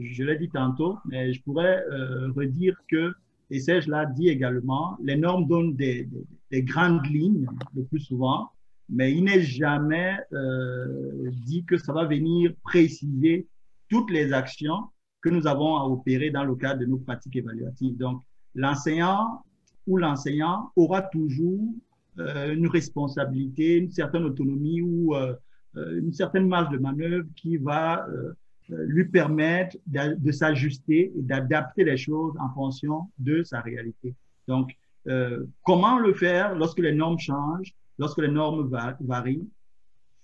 S3: je, l'ai dit tantôt, mais je pourrais euh, redire que, et Serge l'a dit également, les normes donnent des, grandes lignes le plus souvent, mais il n'est jamais euh, dit que ça va venir préciser toutes les actions que nous avons à opérer dans le cadre de nos pratiques évaluatives. Donc, l'enseignant ou l'enseignant aura toujours euh, une responsabilité, une certaine autonomie ou euh, euh, une certaine marge de manœuvre qui va lui permettre de, s'ajuster et d'adapter les choses en fonction de sa réalité. Donc, comment le faire lorsque les normes changent, lorsque les normes varient?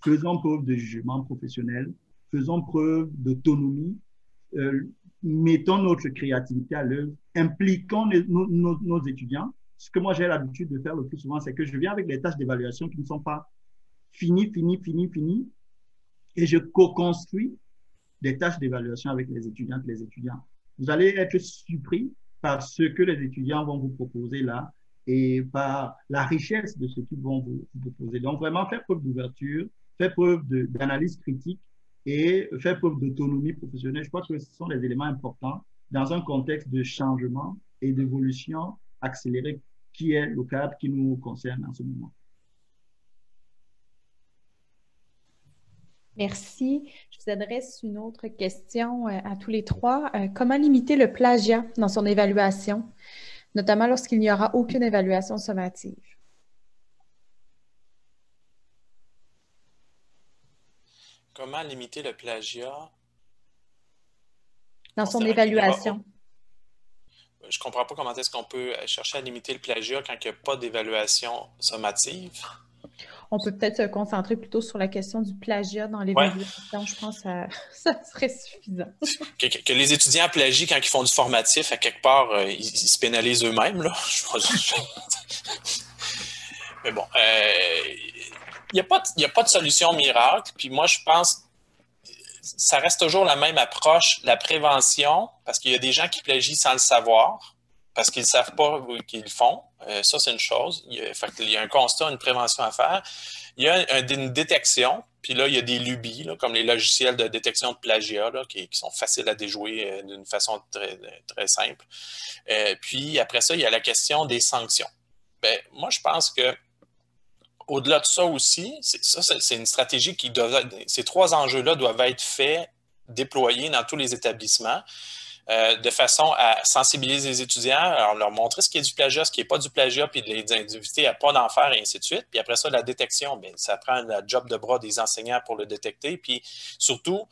S3: Faisons preuve de jugement professionnel, faisons preuve d'autonomie mettons notre créativité à l'œuvre, impliquons nos, étudiants. Ce que moi j'ai l'habitude de faire le plus souvent, c'est que je viens avec des tâches d'évaluation qui ne sont pas finies, finies, finies, finies, et je co-construis des tâches d'évaluation avec les étudiantes les étudiants. Vous allez être surpris par ce que les étudiants vont vous proposer là et par la richesse de ce qu'ils vont vous, vous proposer. Donc vraiment, faire preuve d'ouverture, faire preuve d'analyse critique et faire preuve d'autonomie professionnelle. Je crois que ce sont des éléments importants dans un contexte de changement et d'évolution accélérée qui est le cadre qui nous concerne en ce moment.
S1: Merci. Je vous adresse une autre question euh, à tous les trois. Euh, comment limiter le plagiat dans son évaluation, notamment lorsqu'il n'y aura aucune évaluation sommative?
S2: Comment limiter le plagiat?
S1: Dans son évaluation.
S2: Je ne comprends pas comment est-ce qu'on peut chercher à limiter le plagiat quand il n'y a pas d'évaluation sommative.
S1: On peut peut-être se concentrer plutôt sur la question du plagiat dans l'évaluation. Je pense que ça, [laughs] serait suffisant.
S2: que, les étudiants plagient quand ils font du formatif, à quelque part, euh, ils, se pénalisent eux-mêmes. [laughs] [laughs] Mais bon, euh, n'y a, pas de, a pas de solution miracle. Puis moi, je pense ça reste toujours la même approche, la prévention, parce qu'il y a des gens qui plagient sans le savoir, parce qu'ils ne savent pas qu'ils le font. Euh, ça, c'est une chose. Il y, a, il y, un constat, une prévention à faire. Il y a une détection, puis là, il y a des lubies, comme les logiciels de détection de plagiat, qui, sont faciles à déjouer euh, d'une façon très, très simple. Euh, puis après ça, il y a la question des sanctions. Ben, moi, je pense que au-delà de ça aussi, c'est une stratégie qui doit, ces trois enjeux-là doivent être faits, déployés dans tous les établissements. Euh, de façon à sensibiliser les étudiants, leur montrer ce qui est du plagiat, ce qui n'est pas du plagiat, puis de les inviter à pas d'en faire, et ainsi de suite. Puis après ça, la détection, bien, ça prend la job de bras des enseignants pour le détecter. Puis surtout,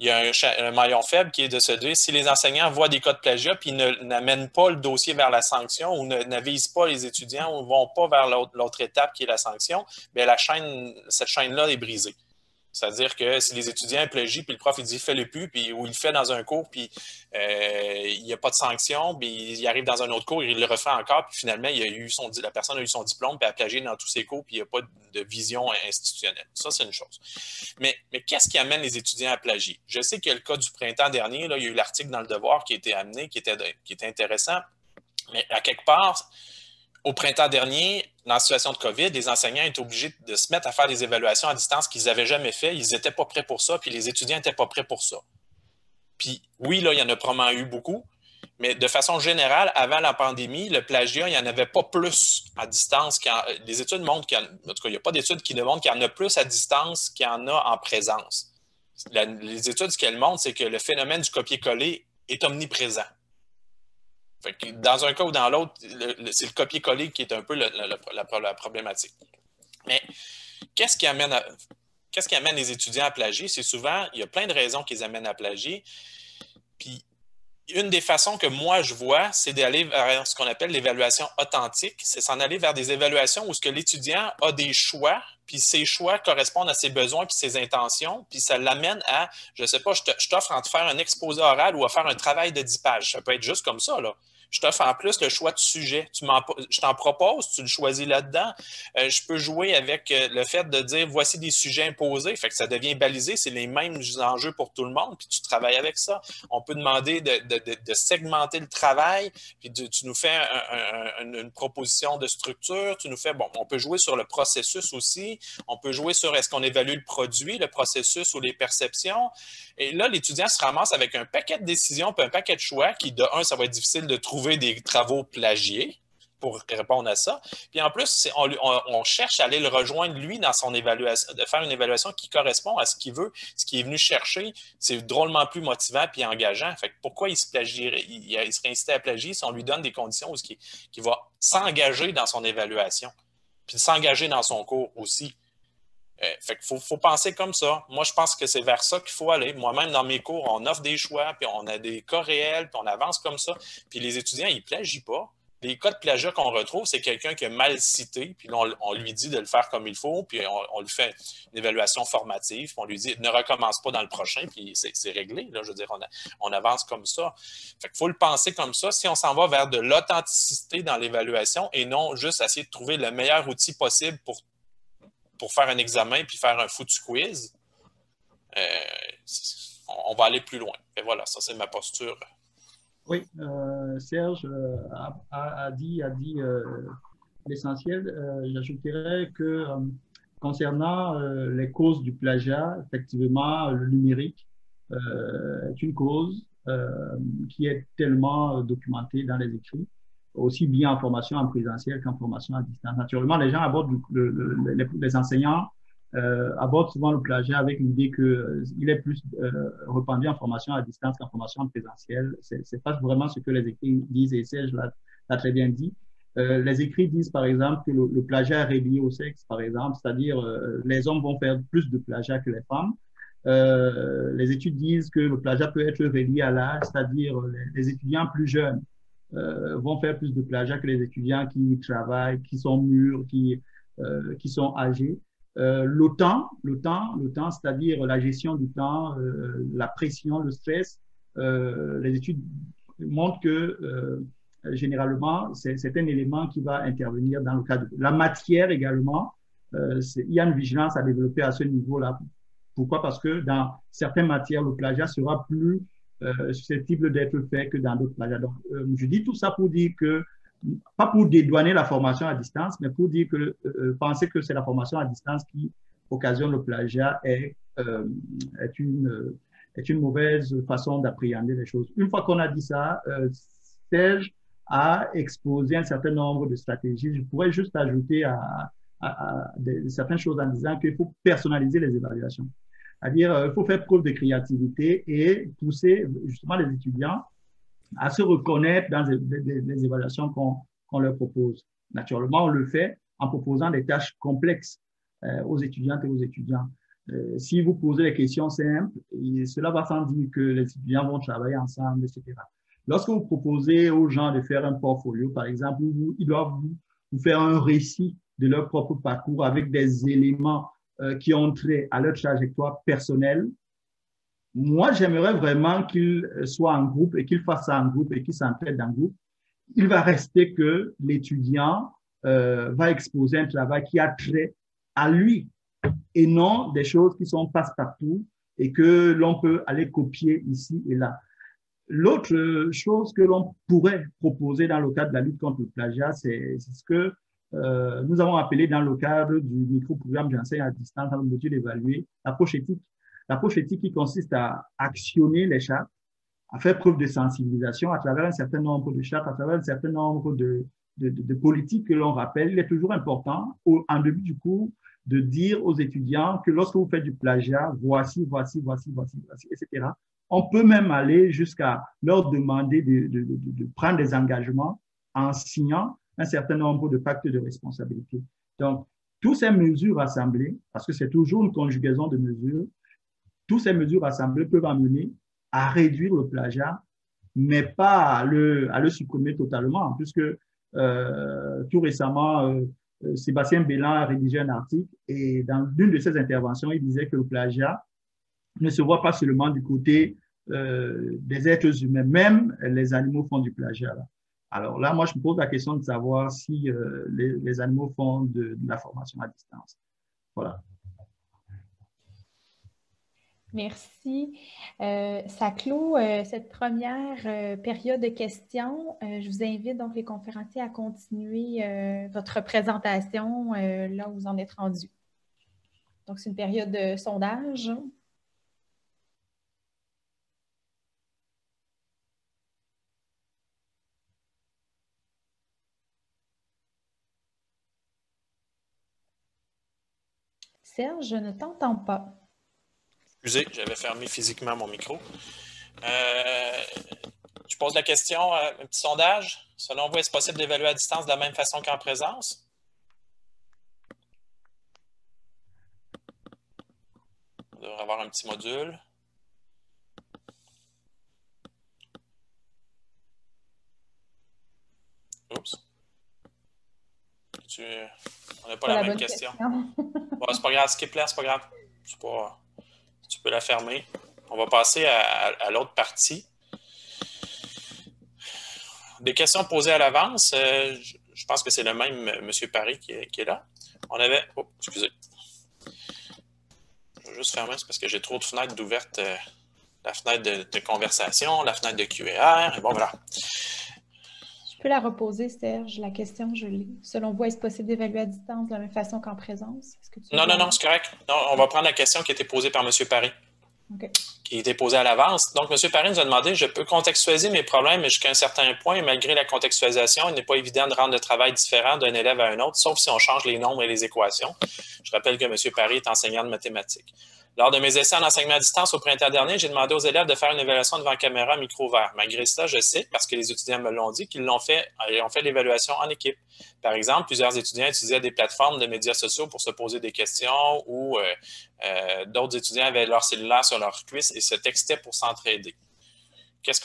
S2: il y a un, maillon faible qui est de se dire si les enseignants voient des cas de plagiat puis n'amènent pas le dossier vers la sanction ou n'avisent pas les étudiants ou ne vont pas vers l'autre étape qui est la sanction, bien la chaîne, cette chaîne-là est brisée. C'est-à-dire que si les étudiants plagient, puis le prof il dit fais-le plus, puis ou il le fait dans un cours, puis euh, il n'y a pas de sanction, puis il arrive dans un autre cours, il le refait encore, puis finalement, il a eu la personne a eu son diplôme, puis a plagié dans tous ses cours, puis il n'y a pas de vision institutionnelle. Ça, c'est une chose. Mais, mais qu'est-ce qui amène les étudiants à plagier? Je sais a le cas du printemps dernier, là, il y a eu l'article dans le Devoir qui a été amené, qui était, qui était intéressant, mais à quelque part, au printemps dernier, dans la situation de COVID, les enseignants étaient obligés de se mettre à faire des évaluations à distance qu'ils n'avaient jamais fait. Ils n'étaient pas prêts pour ça, puis les étudiants n'étaient pas prêts pour ça. Puis oui, là, il y en a probablement eu beaucoup, Mais de façon générale, avant la pandémie, le plagiat, il n'y en avait pas plus à distance. les études montrent qu'il y en, en tout cas, il n'y a pas d'études qui démontrent qu'il y en a plus à distance qu'il y en a en présence. les études, ce qu'elles montrent, c'est que le phénomène du copier-coller est omniprésent. Dans un cas ou dans l'autre, c'est le copier-coller qui est un peu la, problématique. Mais qu'est-ce qui amène qu'est-ce qui amène les étudiants à plagier? C'est souvent, il y a plein de raisons qui les amènent à plagier. Puis une des façons que moi je vois, c'est d'aller vers ce qu'on appelle l'évaluation authentique. C'est s'en aller vers des évaluations où ce que l'étudiant a des choix, puis ces choix correspondent à ses besoins puis ses intentions, puis ça l'amène à, je ne sais pas, je t'offre en te faire un exposé oral ou à faire un travail de 10 pages. Ça peut être juste comme ça, là. Je t'offre en plus le choix de sujet. Tu je t'en propose, tu le choisis là-dedans. Euh, je peux jouer avec euh, le fait de dire voici des sujets imposés, fait que ça devient balisé, c'est les mêmes enjeux pour tout le monde, puis tu travailles avec ça. On peut demander de, segmenter le travail, puis tu nous fais une proposition de structure, tu nous fais, bon, on peut jouer sur le processus aussi, on peut jouer sur est-ce qu'on évalue le produit, le processus ou les perceptions. Et là, l'étudiant se ramasse avec un paquet de décisions, puis un paquet de choix qui, de un, ça va être difficile de trouver des travaux plagiés pour répondre à ça. Puis en plus, on, cherche à aller le rejoindre, lui, dans son évaluation, de faire une évaluation qui correspond à ce qu'il veut, ce qu'il est venu chercher. C'est drôlement plus motivant puis engageant. Fait pourquoi il se plagierait, il, serait incité à plagier si on lui donne des conditions où il, il va s'engager dans son évaluation, puis s'engager dans son cours aussi. Euh, fait qu'il faut, penser comme ça. Moi, je pense que c'est vers ça qu'il faut aller. Moi-même, dans mes cours, on offre des choix, puis on a des cas réels, puis on avance comme ça. Puis les étudiants, ils ne plagient pas. Les cas de plagiat qu'on retrouve, c'est quelqu'un qui a mal cité, puis on, lui dit de le faire comme il faut, puis on, lui fait une évaluation formative, puis on lui dit ne recommence pas dans le prochain, puis c'est réglé. Là, je veux dire, on, on avance comme ça. Fait faut le penser comme ça. Si on s'en va vers de l'authenticité dans l'évaluation et non juste essayer de trouver le meilleur outil possible pour pour faire un examen puis faire un foutu quiz, euh, on, va aller plus loin. Et voilà, ça c'est ma posture.
S3: Oui, euh, Serge euh, a, dit, a dit l'essentiel. J'ajouterais que concernant les causes du plagiat, effectivement, le numérique est une cause qui est tellement documentée dans les écrits aussi bien en formation en présentiel qu'en formation à distance. Naturellement, les gens abordent, les, enseignants euh, abordent souvent le plagiat avec l'idée qu'il euh, est plus euh, répandu en formation à distance qu'en formation en présentiel. C'est pas vraiment ce que les écrits disent et Serge l'a très bien dit. Euh, les écrits disent par exemple que le, plagiat est relié au sexe, par exemple, c'est-à-dire les hommes vont faire plus de plagiat que les femmes. les études disent que le plagiat peut être relié à l'âge, c'est-à-dire les, étudiants plus jeunes euh, vont faire plus de plagiat que les étudiants qui travaillent, qui sont mûrs, qui, euh, qui sont âgés. Euh, le temps, le temps, le temps, c'est-à-dire la gestion du temps, euh, la pression, le stress, euh, les études montrent que euh, généralement, c'est un élément qui va intervenir dans le cadre de la matière également. il y a une vigilance à développer à ce niveau-là. Pourquoi? Parce que dans certaines matières, le plagiat sera plus euh, susceptible d'être fait que dans d'autres plagiats. Donc, euh, je dis tout ça pour dire que, pas pour dédouaner la formation à distance, mais pour dire que euh, penser que c'est la formation à distance qui occasionne le plagiat est, est, une, est une mauvaise façon d'appréhender les choses. Une fois qu'on a dit ça, Serge a exposé un certain nombre de stratégies. Je pourrais juste ajouter à, à, à certaines choses en disant qu'il faut personnaliser les évaluations. C'est-à-dire, il euh, faut faire preuve de créativité et pousser justement les étudiants à se reconnaître dans les, évaluations qu'on leur propose. Naturellement, on le fait en proposant des tâches complexes euh, aux étudiantes et aux étudiants. Euh, si vous posez des questions simples, cela va sans dire que les étudiants vont travailler ensemble, etc. Lorsque vous proposez aux gens de faire un portfolio, par exemple, ils doivent vous faire un récit de leur propre parcours avec des éléments euh, qui ont trait à leur trajectoire personnelle. Moi, j'aimerais vraiment qu'ils soient en groupe et qu'ils fassent ça en groupe et qu'ils s'entraident en groupe. Il va rester que l'étudiant euh, va exposer un travail qui a trait à lui et non des choses qui sont passe-partout et que l'on peut aller copier ici et là. L'autre chose que l'on pourrait proposer dans le cadre de la lutte contre le plagiat, c'est ce que euh, nous avons appelé dans le cadre du micro-programme J'enseigne à distance dans le d'évaluer l'approche éthique. L'approche éthique qui consiste à actionner les chartes à faire preuve de sensibilisation à travers un certain nombre de chartes, à travers un certain nombre de, politiques que l'on rappelle. Il est toujours important, en début du cours, de dire aux étudiants que lorsque vous faites du plagiat, voici, voici, voici, voici, etc. On peut même aller jusqu'à leur demander de, de, de, prendre des engagements en signant un certain nombre de pactes de responsabilité. Donc, toutes ces mesures rassemblées, parce que c'est toujours une conjugaison de mesures, toutes ces mesures rassemblées peuvent amener à réduire le plagiat, mais pas à le, à le supprimer totalement, puisque euh, tout récemment, euh, euh, Sébastien Bélan a rédigé un article et dans l'une de ses interventions, il disait que le plagiat ne se voit pas seulement du côté euh, des êtres humains, même les animaux font du plagiat. Alors là, moi, je me pose la question de savoir si euh, les, animaux font de, la formation à distance. Voilà.
S1: Merci. Euh, ça clôt euh, cette première période de questions. Je vous invite donc les conférenciers à continuer votre présentation là où vous en êtes rendus. Donc, c'est une période de sondage. Je ne t'entends pas.
S2: Excusez, j'avais fermé physiquement mon micro. Euh, je pose la question, euh, un petit sondage. Selon vous, est-ce possible d'évaluer à distance de la même façon qu'en présence? On devrait avoir un petit module. Oups. Tu... On n'a pas, pas, la, la même question. question. [laughs] bon, c'est pas grave, skip là, c'est pas grave. Pas tu peux la fermer. On va passer à, à, à l'autre partie. Des questions posées à l'avance. Euh, je, je, pense que c'est le même euh, M. Paris qui est, qui est, là. On avait. Oh, excusez. Je vais juste fermer, c'est parce que j'ai trop de fenêtres d'ouvertes. Euh, la fenêtre de, de, conversation, la fenêtre de QER. Et bon, voilà.
S1: Peux la reposer, Serge? La question, je lis. Selon vous, est-ce possible d'évaluer à distance de la même façon qu'en présence?
S2: Que non, non, non, c'est correct. Non, on va prendre la question qui a été posée par M. Paris.
S1: Okay.
S2: Qui a été posée à l'avance. Donc, M. Paris nous a demandé je peux contextualiser mes problèmes jusqu'à un certain point, et malgré la contextualisation, il n'est pas évident de rendre le travail différent d'un élève à un autre, sauf si on change les nombres et les équations. Je rappelle que M. Paris est enseignant de mathématiques. Lors de mes essais en enseignement à distance au printemps dernier, j'ai demandé aux élèves de faire une évaluation devant caméra micro ouvert. Malgré cela, je sais, parce que les étudiants me l'ont dit, qu'ils l'ont fait, ils ont fait l'évaluation en équipe. Par exemple, plusieurs étudiants utilisaient des plateformes de médias sociaux pour se poser des questions ou euh, euh, d'autres étudiants avaient leur cellulaire sur leur cuisse et se textaient pour s'entraider. Qu'est-ce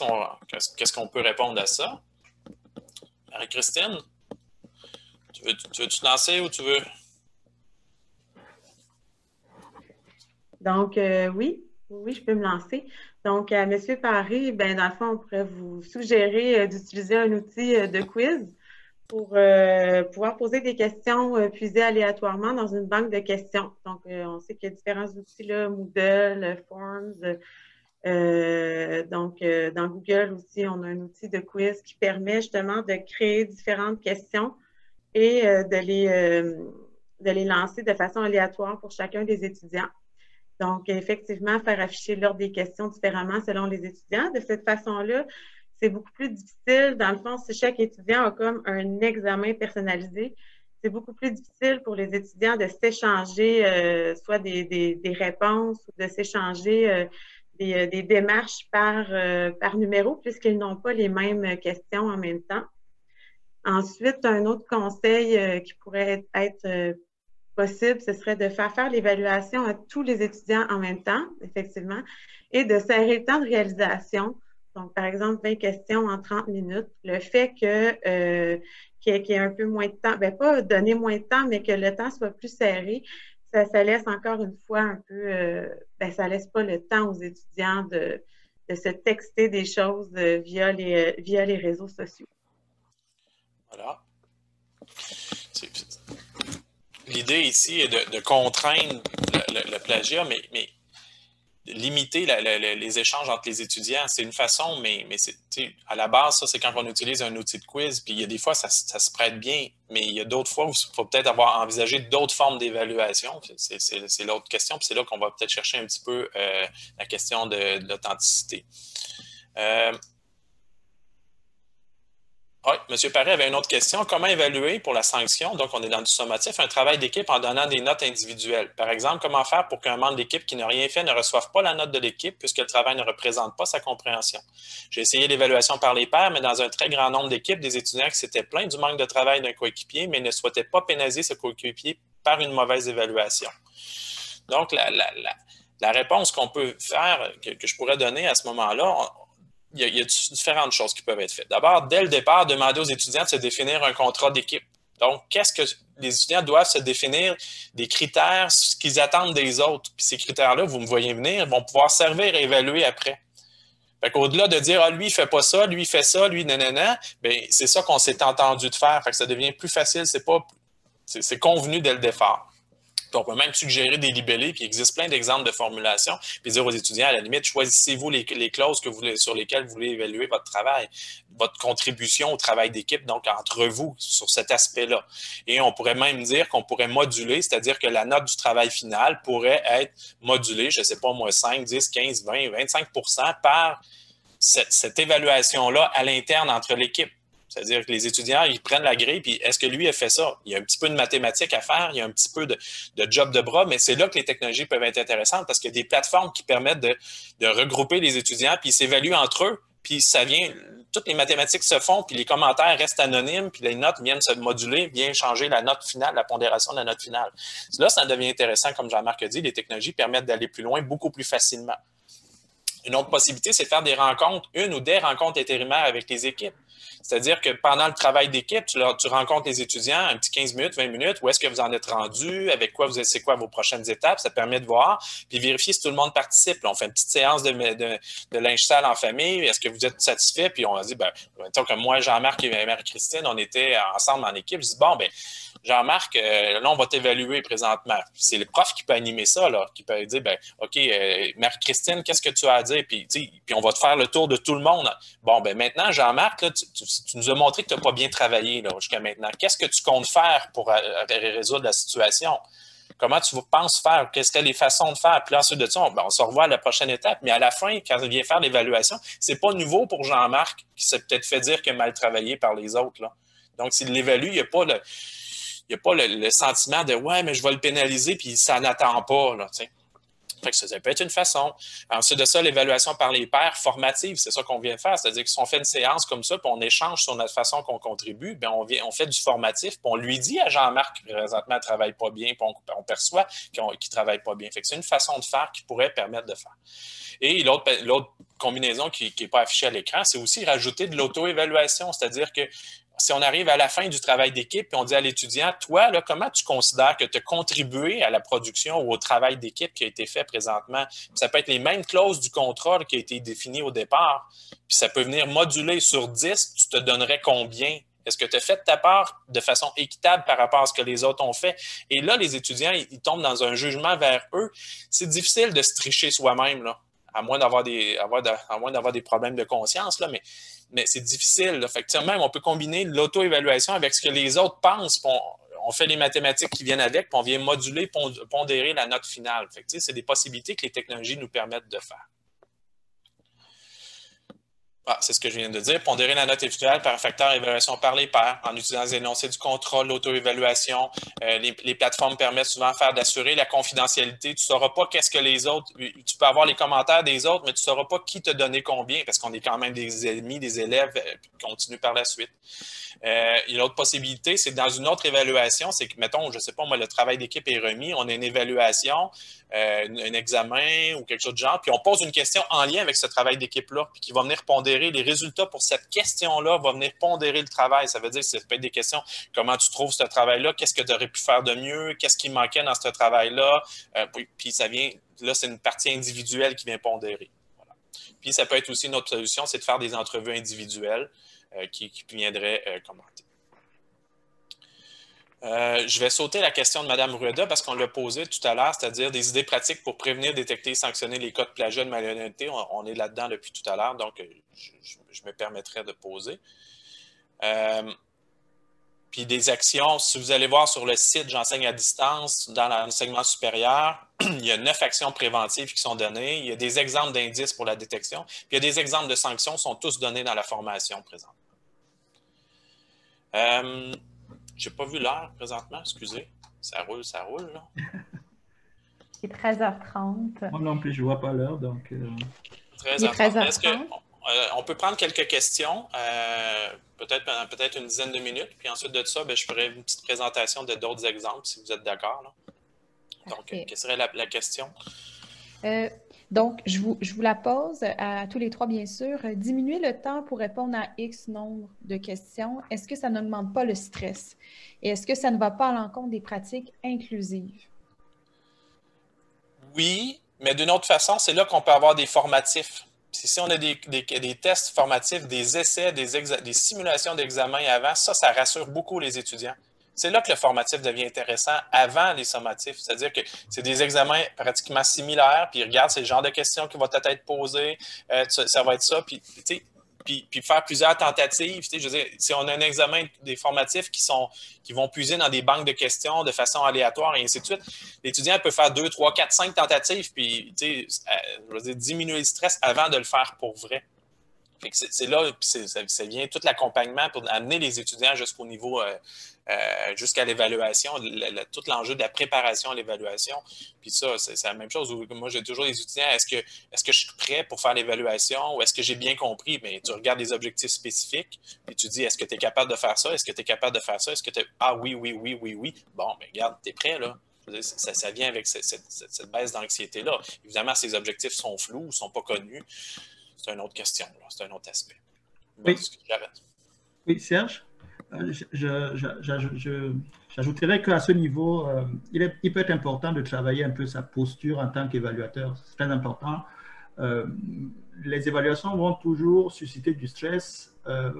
S2: qu'on peut répondre à ça? Marie-Christine, tu veux te lancer ou tu veux?
S4: Donc, euh, oui, oui, je peux me lancer. Donc, à M. Paris, ben, dans le fond, on pourrait vous suggérer euh, d'utiliser un outil euh, de quiz pour euh, pouvoir poser des questions euh, puisées aléatoirement dans une banque de questions. Donc, euh, on sait qu'il y a différents outils, là, Moodle, Forms. donc, dans Google aussi, on a un outil de quiz qui permet justement de créer différentes questions et de, de les lancer de façon aléatoire pour chacun des étudiants. Donc, effectivement, faire afficher l'ordre des questions différemment selon les étudiants. De cette façon-là, c'est beaucoup plus difficile. Dans le fond, si chaque étudiant a comme un examen personnalisé, c'est beaucoup plus difficile pour les étudiants de s'échanger euh, soit des, des, des, réponses ou de s'échanger euh, des, euh, des, démarches par, euh, par numéro puisqu'ils n'ont pas les mêmes questions en même temps. Ensuite, un autre conseil euh, qui pourrait être possible, ce serait de faire faire l'évaluation à tous les étudiants en même temps, effectivement, et de serrer le temps de réalisation. Donc, par exemple, 20 questions en 30 minutes. Le fait que euh, qu'il y, ait un peu moins de temps, bien pas donner moins de temps, mais que le temps soit plus serré, ça, ça laisse encore une fois un peu, euh, bien, ça laisse pas le temps aux étudiants de, de se texter des choses euh, via, les, via les réseaux sociaux.
S2: Voilà l'idée ici est de, contraindre le, plagiat, mais, limiter les échanges entre les étudiants. C'est une façon, mais, à la base, ça, c'est quand on utilise un outil de quiz. Puis il y a des fois, ça, se prête bien, mais il y a d'autres fois où il faut peut-être avoir envisagé d'autres formes d'évaluation. C'est l'autre question. Puis c'est là qu'on va peut-être chercher un petit peu euh, la question de, de l'authenticité. Oui, M. Paré avait une autre question. Comment évaluer pour la sanction, donc on est dans du sommatif, un travail d'équipe en donnant des notes individuelles? Par exemple, comment faire pour qu'un membre d'équipe qui n'a rien fait ne reçoive pas la note de l'équipe puisque le travail ne représente pas sa compréhension? J'ai essayé l'évaluation par les pairs, mais dans un très grand nombre d'équipes, des étudiants qui s'étaient plaints du manque de travail d'un coéquipier, mais ne souhaitaient pas pénaliser ce coéquipier par une mauvaise évaluation. Donc, la, réponse qu'on peut faire, que, que, je pourrais donner à ce moment-là, il y, a, différentes choses qui peuvent être faites. D'abord, dès le départ, demander aux étudiants de se définir un contrat d'équipe. Donc, qu'est-ce que les étudiants doivent se définir des critères, ce qu'ils attendent des autres. Puis ces critères-là, vous me voyez venir, vont pouvoir servir à évaluer après. Fait qu'au-delà de dire, ah, lui, il fait pas ça, lui, il fait ça, lui, nanana, bien, c'est ça qu'on s'est entendu de faire. Fait que ça devient plus facile, c'est pas, c'est convenu dès le départ on peut même suggérer des libellés, puis il existe plein d'exemples de formulation, puis dire aux étudiants, à la limite, choisissez-vous les, clauses que vous sur lesquelles vous voulez évaluer votre travail, votre contribution au travail d'équipe, donc entre vous, sur cet aspect-là. Et on pourrait même dire qu'on pourrait moduler, c'est-à-dire que la note du travail final pourrait être modulée, je ne sais pas moi, 5, 10, 15, 20, 25% par cette évaluation-là à l'interne entre l'équipe. C'est-à-dire que les étudiants, ils prennent la grille, puis est-ce que lui a fait ça? Il y a un petit peu de mathématiques à faire, il y a un petit peu de, job de bras, mais c'est là que les technologies peuvent être intéressantes parce qu'il y a des plateformes qui permettent de, regrouper les étudiants, puis ils s'évaluent entre eux, puis ça vient, toutes les mathématiques se font, puis les commentaires restent anonymes, puis les notes viennent se moduler, viennent changer la note finale, la pondération de la note finale. Là, ça devient intéressant, comme Jean-Marc a dit, les technologies permettent d'aller plus loin beaucoup plus facilement. Une autre possibilité, c'est de faire des rencontres, une ou des rencontres intérimaires avec les équipes. C'est-à-dire que pendant le travail d'équipe, tu, rencontres les étudiants un petit 15 minutes, 20 minutes, où est-ce que vous en êtes rendu, avec quoi vous c'est quoi vos prochaines étapes, ça permet de voir, puis vérifier si tout le monde participe. on fait une petite séance de, linge sale en famille, est-ce que vous êtes satisfait? Puis on a dit, ben, mettons que moi, Jean-Marc et Marie-Christine, on était ensemble en équipe, je dis, bon, ben, Jean-Marc, euh, là, on va t'évaluer présentement. C'est le prof qui peut animer ça, là, qui peut dire, ben, OK, euh, Marie-Christine, qu'est-ce que tu as à dire? Puis, on va te faire le tour de tout le monde. Bon, ben maintenant, Jean-Marc, tu, nous as montré que tu n'as pas bien travaillé jusqu'à maintenant. Qu'est-ce que tu comptes faire pour euh, résoudre la situation? Comment tu penses faire? Quelles seraient les façons de faire? Puis ensuite de ça, on, ben, on se revoit à la prochaine étape. Mais à la fin, quand il vient faire l'évaluation, c'est pas nouveau pour Jean-Marc qui s'est peut-être fait dire a mal travaillé par les autres. Donc, s'il l'évalue, il n'y a pas le n'y a pas le, sentiment de ouais, mais je vais le pénaliser, puis ça n'attend pas. Là, fait que ça, peut être une façon. Ensuite de ça, l'évaluation par les pairs formative, c'est ça qu'on vient faire. C'est-à-dire que si on fait une séance comme ça, puis on échange sur notre façon qu'on contribue, bien, on, vient, on fait du formatif, puis on lui dit à Jean-Marc présentement, elle ne travaille pas bien, puis on, perçoit qu'il ne travaille pas bien. Fait que c'est une façon de faire qui pourrait permettre de faire. Et l'autre combinaison qui n'est pas affichée à l'écran, c'est aussi rajouter de l'auto-évaluation, c'est-à-dire que si on arrive à la fin du travail d'équipe et on dit à l'étudiant, toi, comment tu considères que tu as contribué à la production ou au travail d'équipe qui a été fait présentement? ça peut être les mêmes clauses du contrat qui a été défini au départ. Puis ça peut venir moduler sur 10, tu te donnerais combien? Est-ce que tu as fait ta part de façon équitable par rapport à ce que les autres ont fait? Et là, les étudiants, ils, tombent dans un jugement vers eux. C'est difficile de se tricher soi-même, à moins d'avoir des, à moins d'avoir des problèmes de conscience, là, mais mais c'est difficile. Effectivement, Même, on peut combiner l'auto-évaluation avec ce que les autres pensent. On, fait les mathématiques qui viennent avec, puis on vient moduler, pondérer la note finale. C'est des possibilités que les technologies nous permettent de faire. Ah, c'est ce que je viens de dire. Pondérer la note individuelle par un facteur d'évaluation par les pairs en utilisant les énoncés du contrôle, l'auto-évaluation. Euh, les, plateformes permettent souvent faire d'assurer la confidentialité. Tu ne sauras pas qu'est-ce que les autres. Tu peux avoir les commentaires des autres, mais tu ne sauras pas qui te donnait combien parce qu'on est quand même des ennemis, des élèves euh, qui continuent par la suite. Euh, et l'autre possibilité, c'est dans une autre évaluation, c'est que, mettons, je ne sais pas, moi, le travail d'équipe est remis, on a une évaluation, euh, un examen ou quelque chose de genre, puis on pose une question en lien avec ce travail d'équipe-là, puis qui va venir pondérer les résultats pour cette question-là, va venir pondérer le travail. Ça veut dire que ça peut être des questions, comment tu trouves ce travail-là, qu'est-ce que tu aurais pu faire de mieux, qu'est-ce qui manquait dans ce travail-là, euh, puis, ça vient, là, c'est une partie individuelle qui vient pondérer. Puis ça peut être aussi une autre solution, c'est de faire des entrevues individuelles. Euh, qui, viendrait euh, commenter. Euh, je vais sauter la question de Mme Rueda parce qu'on l'a posée tout à l'heure, c'est-à-dire des idées pratiques pour prévenir, détecter et sanctionner les cas de plagiat de malhonnêteté. On, est là-dedans depuis tout à l'heure, donc je, me permettrai de poser. puis des actions. Si vous allez voir sur le site J'enseigne à distance, dans l'enseignement supérieur, [clears throat] il y a neuf actions préventives qui sont données. Il y a des exemples d'indices pour la détection. Puis il y a des exemples de sanctions, sont tous donnés dans la formation présente. Euh, Je n'ai pas vu l'heure présentement, excusez. Ça roule, ça roule. Là. [laughs]
S1: Il est 13h30.
S3: Moi non plus, je ne vois pas l'heure, donc... Euh...
S2: 13h30. Est-ce qu'on peut prendre quelques questions? Euh, peut-être pendant peut-être une dizaine de minutes. Puis ensuite de ça, ben, je ferai une petite présentation de d'autres exemples, si vous êtes d'accord. Donc, quelle serait la, question?
S1: Donc, je vous, je vous, la pose à tous les trois, bien sûr. Diminuer le temps pour répondre à X nombre de questions, est-ce que ça n'augmente pas le stress? Et est-ce que ça ne va pas à l'encontre des pratiques inclusives?
S2: Oui, mais d'une autre façon, c'est là qu'on peut avoir des formatifs si on a des, tests formatifs, des essais, des, simulations d'examen avant, ça, ça rassure beaucoup les étudiants. C'est là que le formatif devient intéressant avant les sommatifs. C'est-à-dire que c'est des examens pratiquement similaires, puis regarde, c'est le genre de questions qui vont peut-être être posées, euh, ça va être ça. Puis, puis, faire plusieurs tentatives. je veux dire, si on a un examen des formatifs qui, sont, qui vont puiser dans des banques de questions de façon aléatoire et ainsi de suite, l'étudiant peut faire deux, trois, quatre, cinq tentatives, puis euh, je veux dire, diminuer le stress avant de le faire pour vrai. C'est là, ça, vient tout l'accompagnement pour amener les étudiants jusqu'au niveau euh, euh, jusqu'à l'évaluation, tout l'enjeu de la préparation à l'évaluation. Puis ça, c'est la même chose. moi, j'ai toujours des étudiants, est-ce que, est que je suis prêt pour faire l'évaluation ou est-ce que j'ai bien compris? Bien, tu regardes des objectifs spécifiques et tu dis, est-ce que tu es capable de faire ça? Est-ce que tu es capable de faire ça? Est-ce que tu Ah oui, oui, oui, oui, oui. Bon, bien, regarde, tu es prêt, là. Ça, vient avec cette, baisse d'anxiété-là. Évidemment, ces objectifs sont flous, ne sont pas connus. C'est une autre question, c'est un autre aspect.
S3: oui. oui, Serge? J'ajouterais qu'à ce niveau, euh, il, il, peut être important de travailler un peu sa posture en tant qu'évaluateur. C'est très important. Euh, les évaluations vont toujours susciter du stress euh,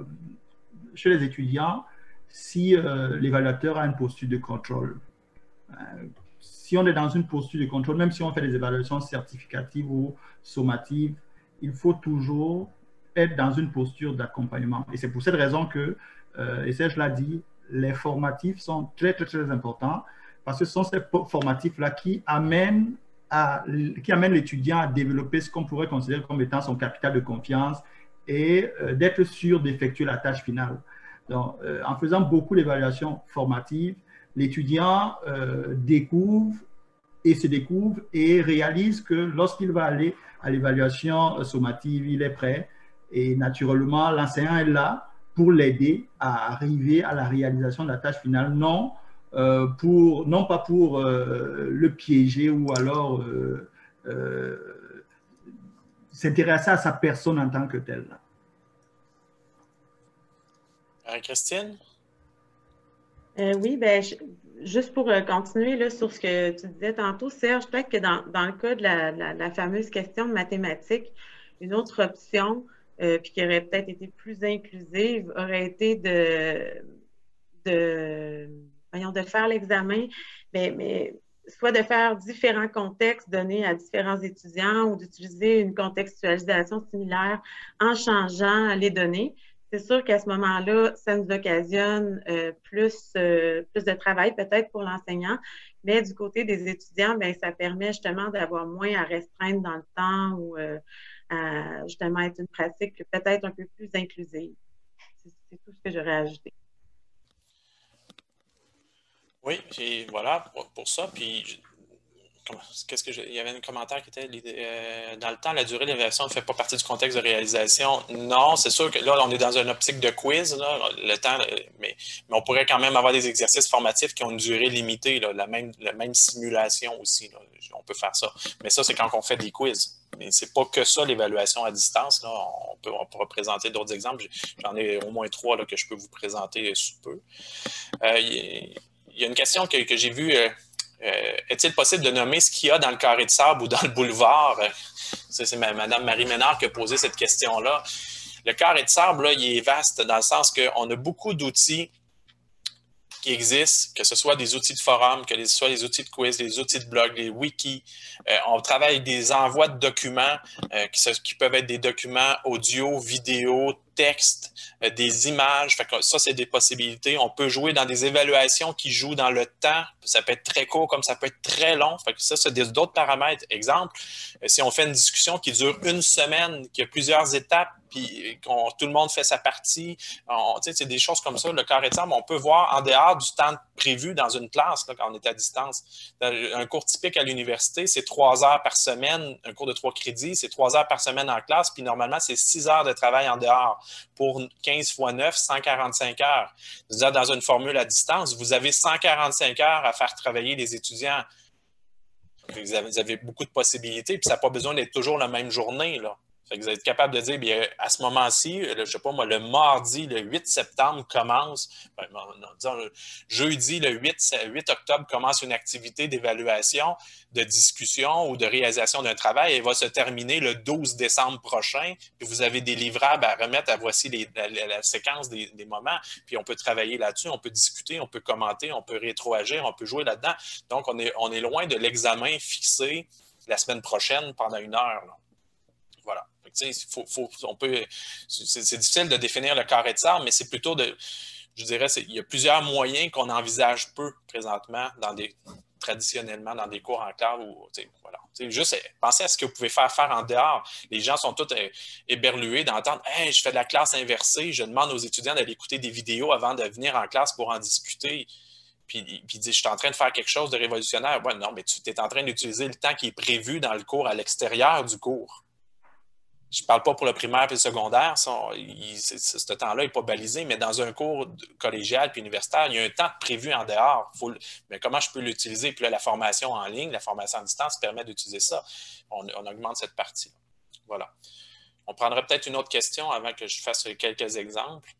S3: chez les étudiants si l'évaluateur a une posture de contrôle. si on est dans une posture de contrôle, même si on fait des évaluations certificatives ou sommatives, il faut toujours être dans une posture d'accompagnement. Et c'est pour cette raison que euh, et Serge l'a dit, les formatifs sont très, très, très importants parce que ce sont ces formatifs-là qui amènent qui amène l'étudiant à développer ce qu'on pourrait considérer comme étant son capital de confiance et euh, d'être sûr d'effectuer la tâche finale. Donc, euh, en faisant beaucoup d'évaluations formatives, l'étudiant découvre et se découvre et réalise que lorsqu'il va aller à l'évaluation sommative, il est prêt et naturellement, l'enseignant est là pour l'aider à arriver à la réalisation de la tâche finale, non, euh, pour, non pas pour euh, le piéger ou alors euh, s'intéresser à sa personne en tant que telle.
S2: Christine?
S4: oui, ben, juste pour continuer là, sur ce que tu disais tantôt, Serge, peut-être que dans, dans, le cas de la, la, fameuse question de mathématiques, une autre option, euh, puis qui aurait peut-être été plus inclusive, aurait été de, de, voyons, de faire l'examen, mais, mais soit de faire différents contextes donnés à différents étudiants ou d'utiliser une contextualisation similaire en changeant les données. C'est sûr qu'à ce moment-là, ça nous occasionne euh, plus, euh, plus de travail peut-être pour l'enseignant, mais du côté des étudiants, bien, ça permet justement d'avoir moins à restreindre dans le temps ou à justement être une pratique peut-être un peu plus inclusive. C'est tout ce que j'aurais ajouté.
S2: Oui, voilà pour, ça. Puis qu'est-ce que il y avait un commentaire qui était euh, dans le temps, la durée de l'évaluation ne fait pas partie du contexte de réalisation. Non, c'est sûr que là, on est dans une optique de quiz, le temps, euh, mais, mais, on pourrait quand même avoir des exercices formatifs qui ont une durée limitée, la, même, la même simulation aussi. on peut faire ça. Mais ça, c'est quand on fait des quiz. Mais c'est pas que ça, l'évaluation à distance. On, peut, on pourra présenter d'autres exemples. J'en ai au moins trois là, que je peux vous présenter sous peu. Euh, il y, a une question que, que j'ai vue. Est-il possible de nommer ce qu'il y a dans le carré de sable ou dans le boulevard? C'est Mme Marie Ménard qui a posé cette question-là. Le carré de sable, il est vaste dans le sens qu'on a beaucoup d'outils qui existent, que ce soit des outils de forum, que ce soit des outils de quiz, des outils de blog, des wikis. Euh, on travaille des envois de documents euh, qui, qui, peuvent être des documents audio, vidéo, texte, euh, des images. ça, c'est des possibilités. On peut jouer dans des évaluations qui jouent dans le temps. Ça peut être très court comme ça peut être très long. Fait que ça, c'est d'autres paramètres. Exemple, euh, si on fait une discussion qui dure une semaine, qui a plusieurs étapes, puis tout le monde fait sa partie. C'est des choses comme ça. Le carré de sable, on peut voir en dehors du temps prévu dans une classe quand on est à distance. Un cours typique à l'université, c'est trois heures par semaine. Un cours de trois crédits, c'est trois heures par semaine en classe. Puis normalement, c'est six heures de travail en dehors. Pour 15 fois 9, 145 heures. -dire, dans une formule à distance, vous avez 145 heures à faire travailler les étudiants. Vous avez, vous avez beaucoup de possibilités, puis ça n'a pas besoin d'être toujours la même journée. Là vous êtes capable de dire, bien, à ce moment-ci, je sais pas moi, le mardi, le 8 septembre commence, ben, disons, jeudi, le 8, 8 octobre commence une activité d'évaluation, de discussion ou de réalisation d'un travail et va se terminer le 12 décembre prochain. Puis vous avez des livrables à remettre à voici la, séquence des, moments. Puis on peut travailler là-dessus, on peut discuter, on peut commenter, on peut rétroagir, on peut jouer là-dedans. Donc, on est, on est loin de l'examen fixé la semaine prochaine pendant une heure. Voilà c'est difficile de définir le carré de sable, mais c'est plutôt de, je dirais, il y a plusieurs moyens qu'on envisage peu présentement traditionnellement dans des cours en classe ou voilà. juste pensez à ce que vous pouvez faire faire en dehors. Les gens sont tous euh, éberlués d'entendre je fais de la classe inversée, je demande aux étudiants d'aller écouter des vidéos avant de venir en classe pour en discuter. Puis, puis dit, je suis en train de faire quelque chose de révolutionnaire. Ouais, non, mais tu es en train d'utiliser le temps qui est prévu dans le cours à l'extérieur du cours. Je ne parle pas pour le primaire et le secondaire, ce temps-là n'est pas balisé, mais dans un cours collégial puis universitaire, il y a un temps prévu en dehors. mais comment je peux l'utiliser? Puis là, la formation en ligne, la formation à distance permet d'utiliser ça. On, on, augmente cette partie. Voilà. On prendrait peut-être une autre question avant que je fasse quelques exemples.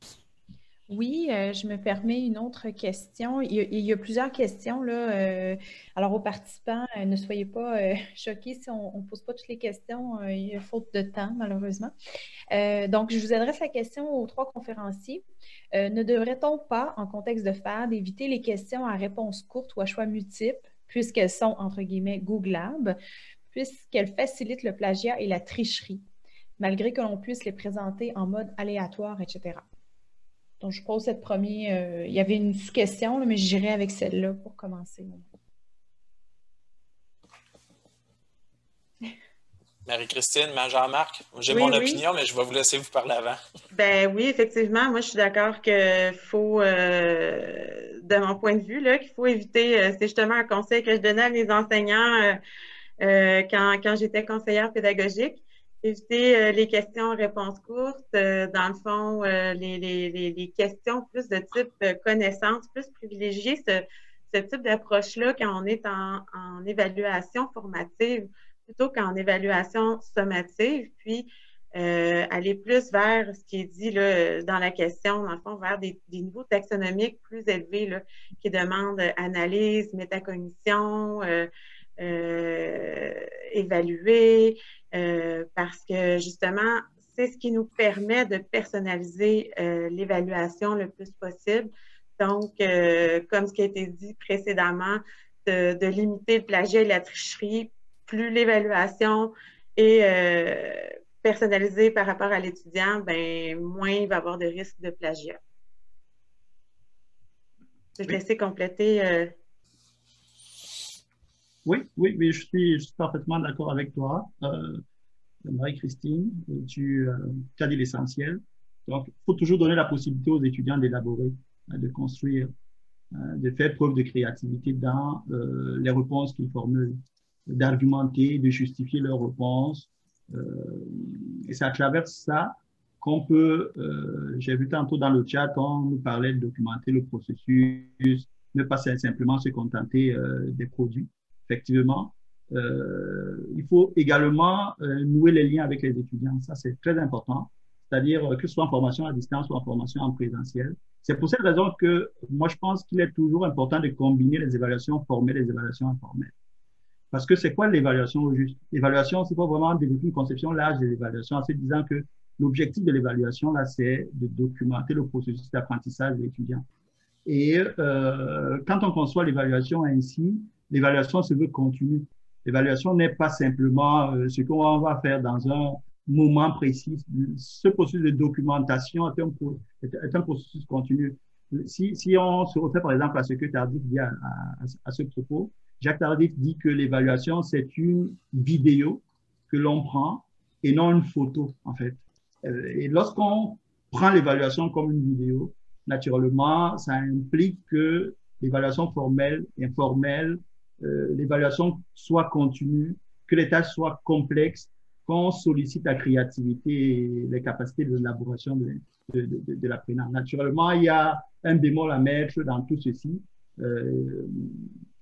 S1: Oui, euh, je me permets une autre question. Il y a, plusieurs questions. Là, euh, alors, aux participants, euh, ne soyez pas [laughs] choqués si on ne pose pas toutes les questions. il y a faute de temps, malheureusement. donc, je vous adresse la question aux trois conférenciers. ne devrait-on pas, en contexte de FAD, éviter les questions à réponse courte ou à choix multiples, puisqu'elles sont, entre guillemets, googlables, puisqu'elles facilitent le plagiat et la tricherie, malgré que l'on puisse les présenter en mode aléatoire, etc.? Donc, je pose cette première. Euh, il y avait une question, mais j'irai avec celle-là pour commencer.
S2: Marie-Christine, Jean-Marc, j'ai mon opinion, mais je vais vous laisser vous parler avant.
S4: Ben oui, effectivement, moi je suis d'accord qu'il faut, euh, de mon point de vue, qu'il faut éviter, euh, c'est justement un conseil que je donnais à mes enseignants quand, quand j'étais conseillère pédagogique, éviter euh, les questions-réponses courtes. Euh, dans le fond, euh, les, les, les, questions plus de type connaissance, plus privilégier ce, ce type d'approche-là quand on est en, en, évaluation formative plutôt qu'en évaluation sommative, puis aller plus vers ce qui est dit là, dans la question, dans le fond, vers des, des niveaux taxonomiques plus élevés là, qui demandent analyse, métacognition, évaluer, euh, parce que justement, c'est ce qui nous permet de personnaliser euh, l'évaluation le plus possible. Donc, euh, comme ce qui a été dit précédemment, de, limiter le plagiat et la tricherie, plus l'évaluation est personnalisée par rapport à l'étudiant, ben, moins il va avoir de risque de plagiat. Je vais te laisser compléter.
S3: Oui, oui, mais je suis, parfaitement d'accord avec toi. Euh, Marie-Christine, tu, euh, as dit l'essentiel. Donc, il faut toujours donner la possibilité aux étudiants d'élaborer, hein, de construire, hein, de faire preuve de créativité dans euh, les réponses qu'ils formulent, d'argumenter, de justifier leurs réponses. et c'est à travers ça qu'on peut, j'ai vu tantôt dans le chat, on nous parlait de documenter le processus, ne pas simplement se contenter des produits effectivement, euh, il faut également euh, nouer les liens avec les étudiants. Ça, c'est très important. C'est-à-dire euh, que ce soit en formation à distance ou en formation en présentiel. C'est pour cette raison que moi, je pense qu'il est toujours important de combiner les évaluations formelles et les évaluations informelles. Parce que c'est quoi l'évaluation au juste? L'évaluation, c'est pas vraiment développer une conception large de l'évaluation en se disant que l'objectif de l'évaluation, là, c'est de documenter le processus d'apprentissage de l'étudiant. Et quand on conçoit l'évaluation ainsi, l'évaluation se veut continue. L'évaluation n'est pas simplement euh, ce qu'on va faire dans un moment précis. Ce processus de documentation est un, processus continu. Si, si, on se refait par exemple à ce que Tardif dit à, à, ce propos, Jacques Tardif dit que l'évaluation, c'est une vidéo que l'on prend et non une photo, en fait. Euh, et lorsqu'on prend l'évaluation comme une vidéo, naturellement, ça implique que l'évaluation formelle, informelle, euh, l'évaluation soit continue, que les tâches soient complexes, qu'on sollicite la créativité et les capacités de, de, de, de l'apprenant. Naturellement, il y a un bémol à mettre dans tout ceci. Euh,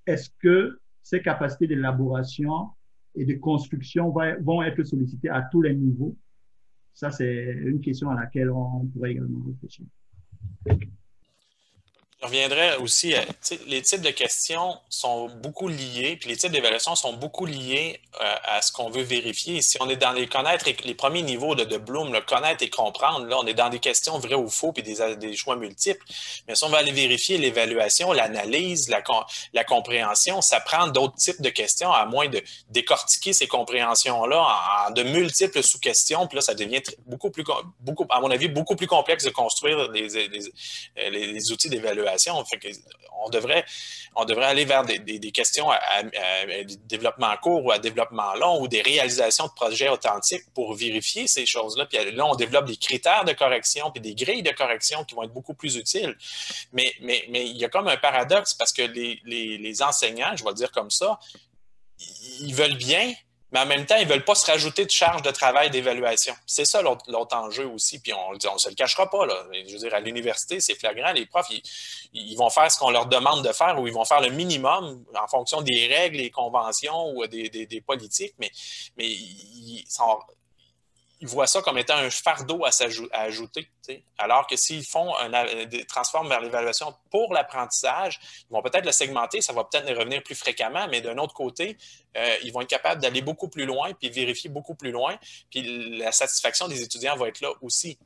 S3: Est-ce que ces capacités d'élaboration et de construction vont être sollicitées à tous les niveaux? Ça, c'est une question à laquelle on pourrait également réfléchir.
S2: Je aussi, les types de questions sont beaucoup liés, puis les types d'évaluation sont beaucoup liés euh, à ce qu'on veut vérifier. Si on est dans les connaître, les premiers niveaux de, de Bloom, le connaître et comprendre, là, on est dans des questions vraies ou faux, puis des, des choix multiples. Mais si on va aller vérifier l'évaluation, l'analyse, la, la compréhension, ça prend d'autres types de questions, à moins de décortiquer ces compréhensions-là en, de multiples sous-questions, puis là, ça devient beaucoup plus, beaucoup, à mon avis, beaucoup plus complexe de construire les, les, les outils d'évaluation on, devrait, aller vers des, questions à, développement court ou à développement long ou des réalisations de projets authentiques pour vérifier ces choses-là. Puis là, on développe des critères de correction puis des grilles de correction qui vont être beaucoup plus utiles. Mais il y a comme un paradoxe parce que les, les enseignants, je vais le dire comme ça, ils veulent bien, mais en même temps, ils ne veulent pas se rajouter de charge de travail d'évaluation. C'est ça l'autre enjeu aussi, puis on ne se le cachera pas. Là. Je veux dire, à l'université, c'est flagrant, les profs, ils, vont faire ce qu'on leur demande de faire ou ils vont faire le minimum en fonction des règles, des conventions ou des, politiques, mais, mais ils, sont, ils voient ça comme étant un fardeau à, ajouter. Alors que s'ils font un, transforment vers l'évaluation pour l'apprentissage, ils vont peut-être le segmenter, ça va peut-être revenir plus fréquemment, mais d'un autre côté, euh, ils vont être capables d'aller beaucoup plus loin, puis vérifier beaucoup plus loin, puis la satisfaction des étudiants va être là aussi.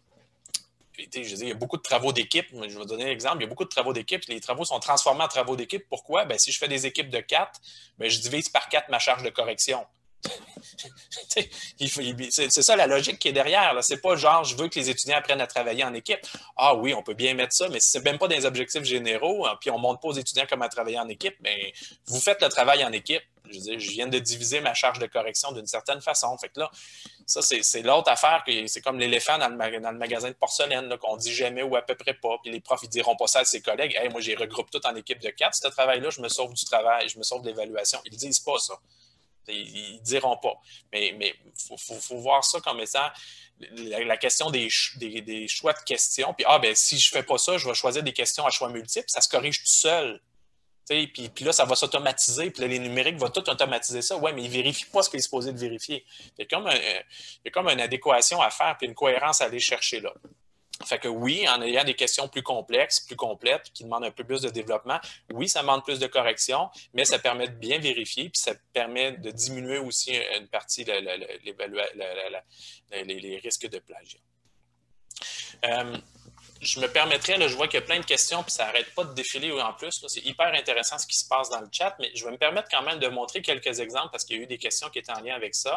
S2: Je dis, il y a beaucoup de travaux d'équipe. Je vais donner un exemple. Il y a beaucoup de travaux d'équipe. Les travaux sont transformés en travaux d'équipe. Pourquoi? Ben, si je fais des équipes de quatre, ben, je divise par quatre ma charge de correction. [laughs] c'est ça la logique qui est derrière. C'est pas genre je veux que les étudiants apprennent à travailler en équipe. Ah oui, on peut bien mettre ça, mais c'est même pas des objectifs généraux, hein, puis on montre pas aux étudiants comment travailler en équipe, mais vous faites le travail en équipe. Je, viens de diviser ma charge de correction d'une certaine façon. Fait là, ça, c'est l'autre affaire. C'est comme l'éléphant dans, le, magasin de porcelaine, qu'on dit jamais ou à peu près pas. Puis les profs, ils diront pas ça à ses collègues. Hey, moi, j'ai regroupe tout en équipe de quatre. Ce travail-là, je me sauve du travail, je me sauve de l'évaluation. Ils disent pas ça. Ils ne diront pas. Mais il faut, voir ça comme étant la, question des, choix de questions. Puis, ah, ben si je ne fais pas ça, je vais choisir des questions à choix multiples. Ça se corrige tout seul. Puis, là, ça va s'automatiser. Puis là, les numériques vont tout automatiser ça. Oui, mais ils ne vérifient pas ce qu'ils est supposé de vérifier. Il y, a comme il y a comme une adéquation à faire, puis une cohérence à aller chercher là. Fait que oui, en ayant des questions plus complexes, plus complètes, qui demandent un peu plus de développement, oui, ça demande plus de correction, mais ça permet de bien vérifier, puis ça permet de diminuer aussi une partie les, risques de plagiat. Euh, je me permettrais, là, je vois qu'il y a plein de questions, puis ça n'arrête pas de défiler en plus. C'est hyper intéressant ce qui se passe dans le chat, mais je vais me permettre quand même de montrer quelques exemples parce qu'il y a eu des questions qui étaient en lien avec ça.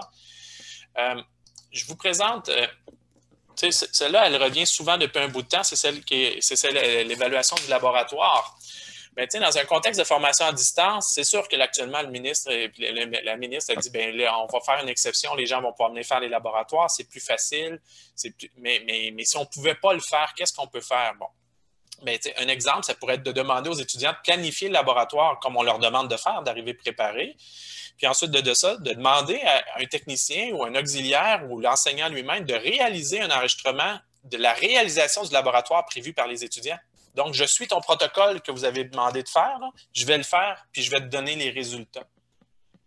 S2: Euh, je vous présente euh, celle-là, elle revient souvent depuis un bout de temps, c'est celle qui c'est l'évaluation du laboratoire. Mais dans un contexte de formation à distance, c'est sûr que actuellement, le ministre la ministre a dit ben on va faire une exception, les gens vont pouvoir venir faire les laboratoires, c'est plus facile. mais, si on ne pouvait pas le faire, qu'est-ce qu'on peut faire? Un exemple, ça pourrait être de demander aux étudiants de planifier le laboratoire comme on leur demande de faire, d'arriver préparé. Puis ensuite de, ça, de demander à un technicien ou un auxiliaire ou l'enseignant lui-même de réaliser un enregistrement de la réalisation du laboratoire prévu par les étudiants. Donc, je suis ton protocole que vous avez demandé de faire, je vais le faire, puis je vais te donner les résultats.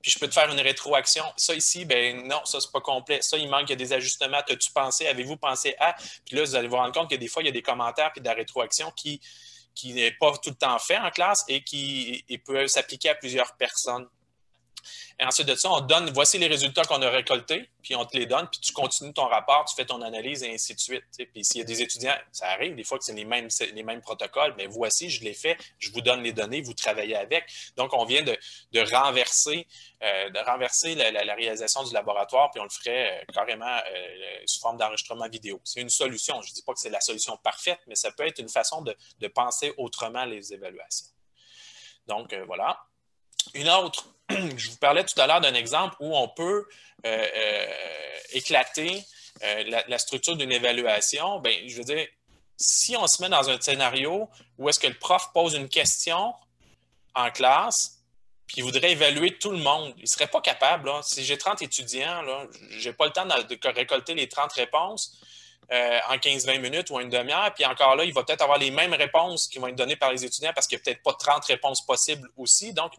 S2: Puis je peux te faire une rétroaction. Ça ici, ben non, ça, c'est pas complet. Ça, il manque, il y a des ajustements. As-tu pensé, avez-vous pensé à? Puis là, vous allez vous rendre compte que des fois, il y a des commentaires puis de la rétroaction qui, qui n'est pas tout le temps fait en classe et qui peut s'appliquer à plusieurs personnes. Et ensuite de ça, on donne, voici les résultats qu'on a récoltés, puis on te les donne, puis tu continues ton rapport, tu fais ton analyse et ainsi de suite. Puis s'il y a des étudiants, ça arrive des fois que c'est les mêmes, les mêmes protocoles, mais voici, je les fais, je vous donne les données, vous travaillez avec. Donc, on vient de, renverser, euh, de renverser la, réalisation du laboratoire, puis on le ferait euh, carrément euh, sous forme d'enregistrement vidéo. C'est une solution. Je ne dis pas que c'est la solution parfaite, mais ça peut être une façon de, de penser autrement les évaluations. Donc, voilà. Une autre, [clears throat] je vous parlais tout à l'heure d'un exemple où on peut euh, euh, éclater euh, la, structure d'une évaluation. Bien, je veux dire, si on se met dans un scénario où est-ce que le prof pose une question en classe, puis il voudrait évaluer tout le monde, il ne serait pas capable. Si j'ai 30 étudiants, je n'ai pas le temps de récolter les 30 réponses. Euh, en 15-20 minutes ou une demi-heure. Puis encore là, il va peut-être avoir les mêmes réponses qui vont être données par les étudiants parce qu'il n'y a peut-être pas 30 réponses possibles aussi. Donc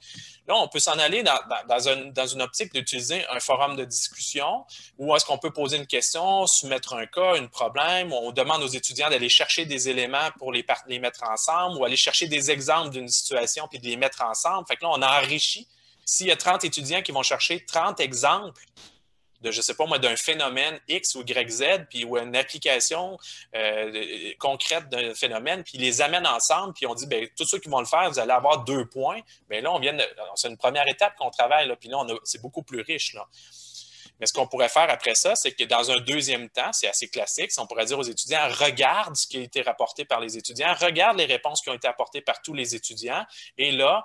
S2: là, on peut s'en aller dans, dans, une optique d'utiliser un forum de discussion où est-ce qu'on peut poser une question, soumettre un cas, un problème. On demande aux étudiants d'aller chercher des éléments pour les, les mettre ensemble ou aller chercher des exemples d'une situation puis de les mettre ensemble. Fait que là, on enrichit. S'il y a 30 étudiants qui vont chercher 30 exemples de, je sais pas moi, d'un phénomène X ou Y, Z, puis ou une application euh, concrète d'un phénomène, puis ils les amènent ensemble, puis on dit, bien, tous ceux qui vont le faire, vous allez avoir deux points. Bien là, on vient c'est une première étape qu'on travaille, puis là, c'est beaucoup plus riche. Là. Mais ce qu'on pourrait faire après ça, c'est que dans un deuxième temps, c'est assez classique, on pourrait dire aux étudiants, regarde ce qui a été rapporté par les étudiants, regarde les réponses qui ont été apportées par tous les étudiants, et là,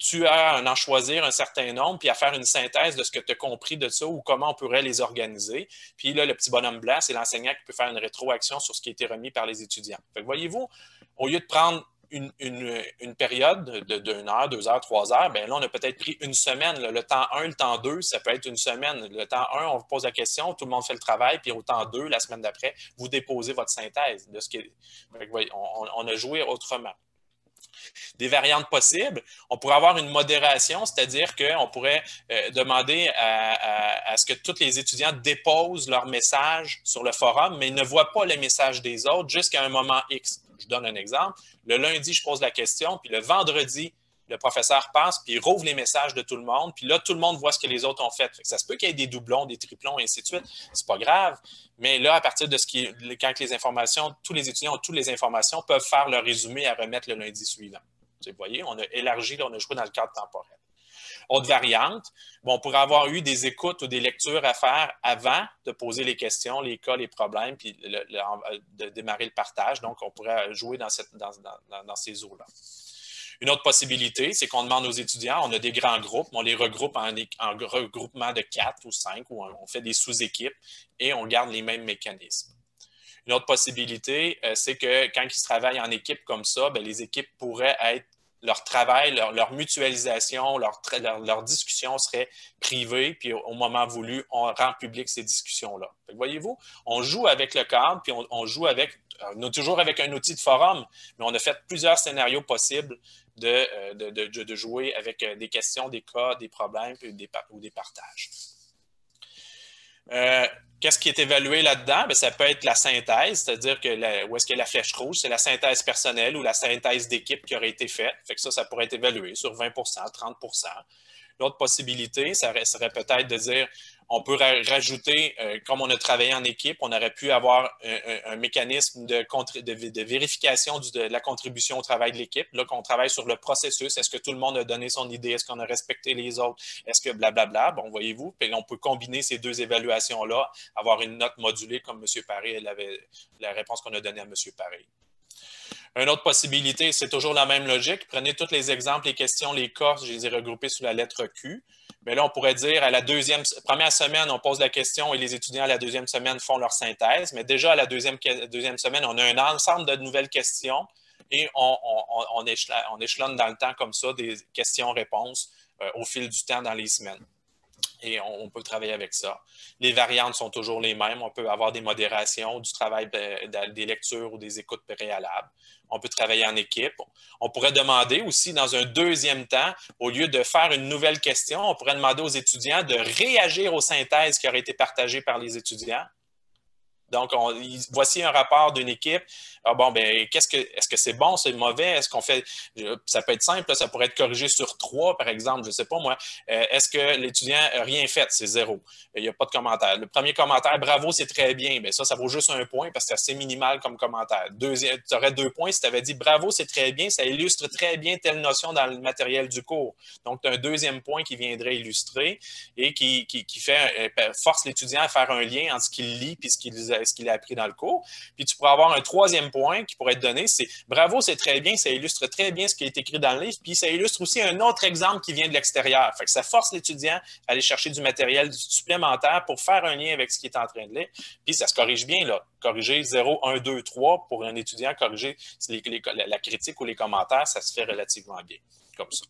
S2: tu as à en choisir un certain nombre, puis à faire une synthèse de ce que tu as compris de ça ou comment on pourrait les organiser. Puis là, le petit bonhomme blanc, c'est l'enseignant qui peut faire une rétroaction sur ce qui a été remis par les étudiants. voyez-vous, au lieu de prendre une, période de, d'une heure, deux heures, trois heures, bien là, on a peut-être pris une semaine. Le, temps 1, le temps 2, ça peut être une semaine. Le temps 1, on vous pose la question, tout le monde fait le travail, puis au temps 2, la semaine d'après, vous déposez votre synthèse de ce qui on a joué autrement des variantes possibles. On pourrait avoir une modération, c'est-à-dire qu'on pourrait euh, demander à, ce que tous les étudiants déposent leur message sur le forum, mais ne voient pas les messages des autres jusqu'à un moment X. Je donne un exemple. Le lundi, je pose la question, puis le vendredi, le professeur passe, puis il rouvre les messages de tout le monde, puis là, tout le monde voit ce que les autres ont fait. ça se peut qu'il y ait des doublons, des triplons, et ainsi de suite. C'est pas grave. Mais là, à partir de ce qui quand les informations, tous les étudiants ont toutes les informations, peuvent faire leur résumé à remettre le lundi suivant. Vous voyez, on a élargi, on a joué dans le cadre temporel. Autre variante, bon, on pourrait avoir eu des écoutes ou des lectures à faire avant de poser les questions, les cas, les problèmes, puis de démarrer le partage. Donc, on pourrait jouer dans, dans ces eaux-là. Une autre possibilité, c'est qu'on demande aux étudiants, on a des grands groupes, on les regroupe en, regroupement de quatre ou cinq, ou on fait des sous-équipes et on garde les mêmes mécanismes. Une autre possibilité, euh, c'est que quand ils travaillent en équipe comme ça, ben, les équipes pourraient être leur travail, leur, mutualisation, leur, discussion serait privée, puis au, moment voulu, on rend public ces discussions-là. Voyez-vous, on joue avec le cadre, puis on, joue avec, est toujours avec un outil de forum, mais on a fait plusieurs scénarios possibles de, euh, de, jouer avec euh, des questions, des cas, des problèmes ou des partages. Euh, qu'est-ce qui est évalué là-dedans? Ben, ça peut être la synthèse, c'est-à-dire que où est-ce a la flèche rouge, c'est la synthèse personnelle ou la synthèse d'équipe qui aurait été faite. Fait que ça, ça pourrait être évalué sur 20% 30% L'autre possibilité, ça serait peut-être de dire on peut rajouter, euh, comme on a travaillé en équipe, on aurait pu avoir un, mécanisme de, vérification de la contribution au travail de l'équipe. Là, qu'on travaille sur le processus, est-ce que tout le monde a donné son idée, est-ce qu'on a respecté les autres, est-ce que blablabla, bon, voyez-vous, puis on peut combiner ces deux évaluations-là, avoir une note modulée comme M. Paré, avait la réponse qu'on a donnée à M. Paré. Une autre possibilité, c'est toujours la même logique. Prenez tous les exemples, les questions, les cas, je les ai regroupés sous la lettre Q. Mais là, on pourrait dire à la deuxième, première semaine, on pose la question et les étudiants à la deuxième semaine font leur synthèse. Mais déjà à la deuxième, deuxième semaine, on a un ensemble de nouvelles questions et on, on, échelonne, dans le temps comme ça des questions-réponses euh, au fil du temps dans les semaines. Et on, peut travailler avec ça. Les variantes sont toujours les mêmes. On peut avoir des modérations, du travail des lectures ou des écoutes préalables on peut travailler en équipe. On pourrait demander aussi, dans un deuxième temps, au lieu de faire une nouvelle question, on pourrait demander aux étudiants de réagir aux synthèses qui auraient été partagées par les étudiants. Donc, voici un rapport d'une équipe. Ah bon, ben, qu'est-ce que, est-ce que c'est bon, c'est mauvais? Est-ce qu'on fait, ça peut être simple, ça pourrait être corrigé sur trois, par exemple, je sais pas moi. Euh, est-ce que l'étudiant n'a rien fait? C'est zéro. Il n'y a pas de commentaire. Le premier commentaire, bravo, c'est très bien. Bien, ça, ça vaut juste un point parce que c'est assez minimal comme commentaire. Deuxième, tu aurais deux points si tu avais dit bravo, c'est très bien, ça illustre très bien telle notion dans le matériel du cours. Donc, tu as un deuxième point qui viendrait illustrer et qui, qui, fait, euh, force l'étudiant à faire un lien entre ce qu'il lit et ce qu'il a appris dans le cours. Puis tu pourrais avoir un troisième point qui pourrait être donné, c'est bravo, c'est très bien, ça illustre très bien ce qui est écrit dans le livre, puis ça illustre aussi un autre exemple qui vient de l'extérieur. Ça force l'étudiant à aller chercher du matériel supplémentaire pour faire un lien avec ce qu'il est en train de lire. Puis ça se corrige bien, là. Corriger 0, 1, 2, 3 pour un étudiant, corriger la critique ou les commentaires, ça se fait relativement bien comme ça.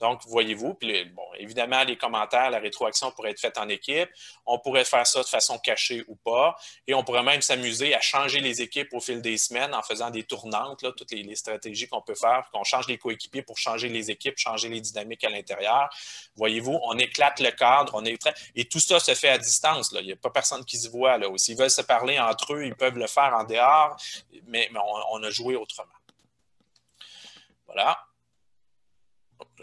S2: Donc, voyez-vous, puis bon, évidemment, les commentaires, la rétroaction pourrait être faite en équipe. On pourrait faire ça de façon cachée ou pas. Et on pourrait même s'amuser à changer les équipes au fil des semaines en faisant des tournantes, là, toutes les, stratégies qu'on peut faire, qu'on change les coéquipiers pour changer les équipes, changer les dynamiques à l'intérieur. Voyez-vous, on éclate le cadre, on est et tout ça se fait à distance. Là. Il n'y a pas personne qui se voit. S'ils veulent se parler entre eux, ils peuvent le faire en dehors, mais, on a joué autrement. Voilà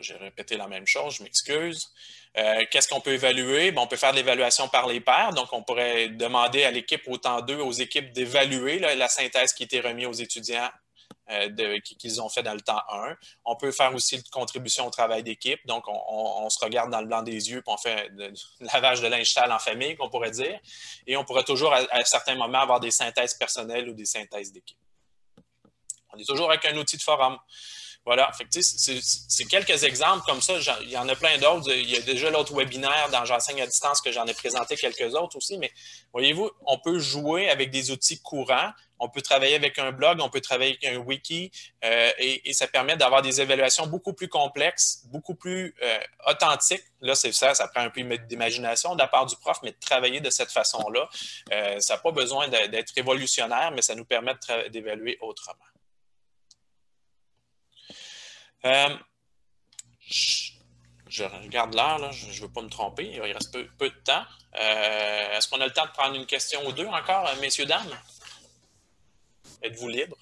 S2: j'ai répété la même chose, je m'excuse. Euh, qu'est-ce qu'on peut évaluer? on peut faire l'évaluation par les pairs. Donc, on pourrait demander à l'équipe au temps 2, aux équipes d'évaluer la synthèse qui été remise aux étudiants euh, qu'ils ont fait dans le temps 1. On peut faire aussi une contribution au travail d'équipe. Donc, on, se regarde dans le blanc des yeux, puis on fait un [laughs] lavage de linge sale en famille, qu'on pourrait dire. Et on pourrait toujours, à certains moments, avoir des synthèses personnelles ou des synthèses d'équipe. On est toujours avec un outil de forum. Voilà, c'est quelques exemples comme ça. Il y en a plein d'autres. Il y a déjà l'autre webinaire dans J'enseigne à distance que j'en ai présenté quelques autres aussi. Mais voyez-vous, on peut jouer avec des outils courants. On peut travailler avec un blog, on peut travailler avec un wiki euh, et, ça permet d'avoir des évaluations beaucoup plus complexes, beaucoup plus euh, authentiques. Là, c'est ça, ça prend un peu d'imagination de la part du prof, mais de travailler de cette façon-là, euh, ça n'a pas besoin d'être révolutionnaire, mais ça nous permet d'évaluer autrement. Euh, je, regarde l'heure, je ne veux pas me tromper, il reste peu, de temps. Euh, est-ce qu'on a le temps de prendre une question ou deux encore, euh, messieurs, dames? Êtes-vous libre?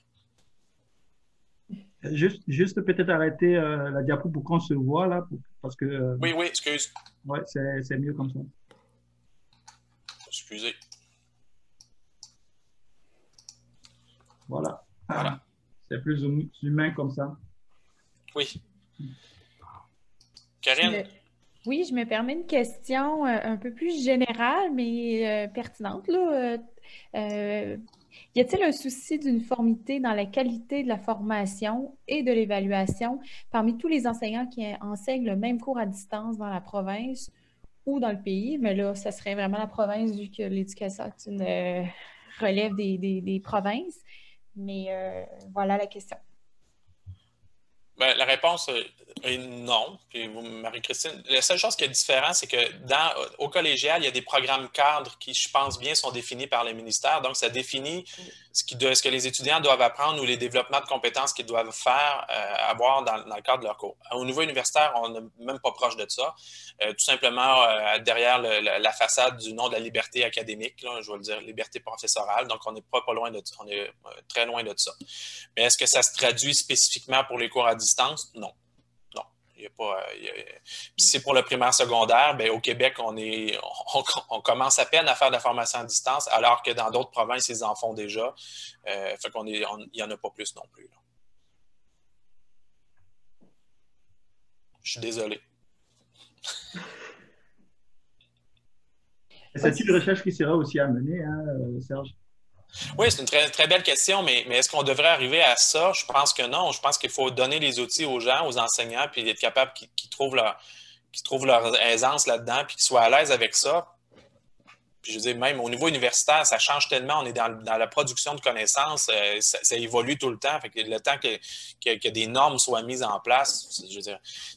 S3: Juste, juste peut-être arrêter la diapo pour qu'on se voit là, parce que...
S2: oui, oui, excuse.
S3: Oui, c'est mieux comme ça.
S2: Excusez.
S3: Voilà. voilà. C'est plus hum, humain comme ça.
S2: Oui. Karine?
S1: Oui, je me permets une question euh, un peu plus générale, mais euh, pertinente. Là. Euh, y a-t-il un souci d'uniformité dans la qualité de la formation et de l'évaluation parmi tous les enseignants qui enseignent le même cours à distance dans la province ou dans le pays? Mais là, ça serait vraiment la province vu que l'éducation relève des, des, provinces. Mais voilà la question.
S2: Ben, la réponse est non. Puis Marie-Christine, la seule chose qui est différente, c'est que dans, au collégial, il y a des programmes cadres qui, je pense bien, sont définis par le ministère. Donc, ça définit ce, que les étudiants doivent apprendre ou les développements de compétences qu'ils doivent faire, euh, avoir dans, le cadre de leur cours. Au niveau universitaire, on n'est même pas proche de ça. Euh, tout simplement, euh, derrière la façade du nom de la liberté académique, je vais le dire, liberté professorale. Donc, on n'est pas, loin de on est très loin de ça. Mais est-ce que ça se traduit spécifiquement pour les cours à distance? Non. Y a pas, c'est pour le primaire secondaire, bien, au Québec, on, est, on, commence à peine à faire de la formation à distance, alors que dans d'autres provinces, ils en font déjà. Euh, fait qu'on est, il n'y en a pas plus non plus. Je suis désolé. [laughs]
S3: C'est une recherche qui sera aussi à mener, hein, Serge?
S2: Oui, c'est une très, belle question, mais, est-ce qu'on devrait arriver à ça? Je pense que non. Je pense qu'il faut donner les outils aux gens, aux enseignants, puis être capable qu'ils trouvent trouvent leur aisance là-dedans, puis qu'ils soient à l'aise avec ça. Puis je veux dire, même au niveau universitaire, ça change tellement. On est dans, la production de connaissances, euh, ça, évolue tout le temps. Le temps que, des normes soient mises en place,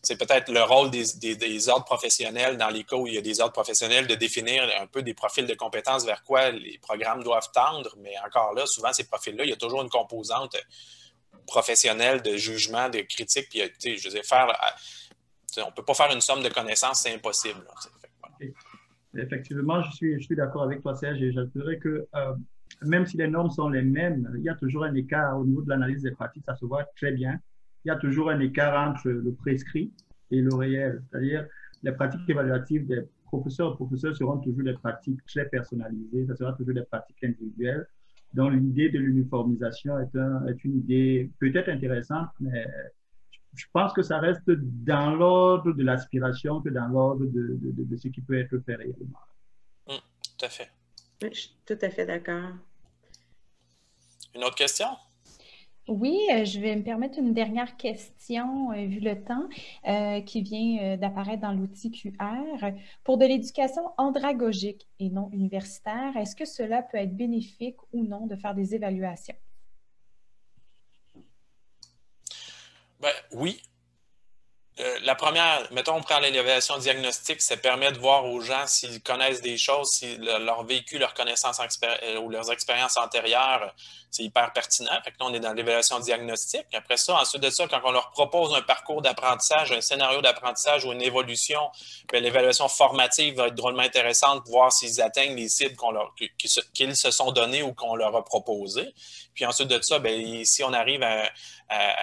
S2: c'est peut-être le rôle des, ordres professionnels dans les cas où il y a des ordres professionnels de définir un peu des profils de compétences vers quoi les programmes doivent tendre. Mais encore là, souvent, ces profils-là, il y a toujours une composante professionnelle de jugement, de critique. Puis, je veux on ne peut pas faire une somme de connaissances, c'est impossible.
S3: Effectivement, je suis, je suis d'accord avec toi, Serge, et j'ajouterais que euh, même si les normes sont les mêmes, il y a toujours un écart au niveau de l'analyse des pratiques, ça se voit très bien. Il y a toujours un écart entre le prescrit et le réel. C'est-à-dire, les pratiques évaluatives des professeurs et professeurs seront toujours des pratiques très personnalisées, ça sera toujours des pratiques individuelles. Donc, l'idée de l'uniformisation est, est, une idée peut-être intéressante, mais je pense que ça reste dans l'ordre de l'aspiration que dans l'ordre de, de, de, ce qui peut être fait réellement.
S2: Mmh, tout à fait.
S4: Je suis tout à fait d'accord.
S2: Une autre question?
S1: Oui, euh, je vais me permettre une dernière question, euh, vu le temps, euh, qui vient d'apparaître dans l'outil QR. Pour de l'éducation andragogique et non universitaire, est-ce que cela peut être bénéfique ou non de faire des évaluations?
S2: Ben, oui, euh, la première, mettons, on prend l'évaluation diagnostique, ça permet de voir aux gens s'ils connaissent des choses, si leur vécu, leur connaissance euh, ou leurs expériences antérieures, c'est hyper pertinent. Fait que là, on est dans l'évaluation diagnostique. Après ça, ensuite de ça, quand on leur propose un parcours d'apprentissage, un scénario d'apprentissage ou une évolution, ben, l'évaluation formative va être drôlement intéressante pour voir s'ils atteignent les cibles qu'ils se sont donnés ou qu'on leur a proposées. Puis ensuite de ça, bien, si on arrive à,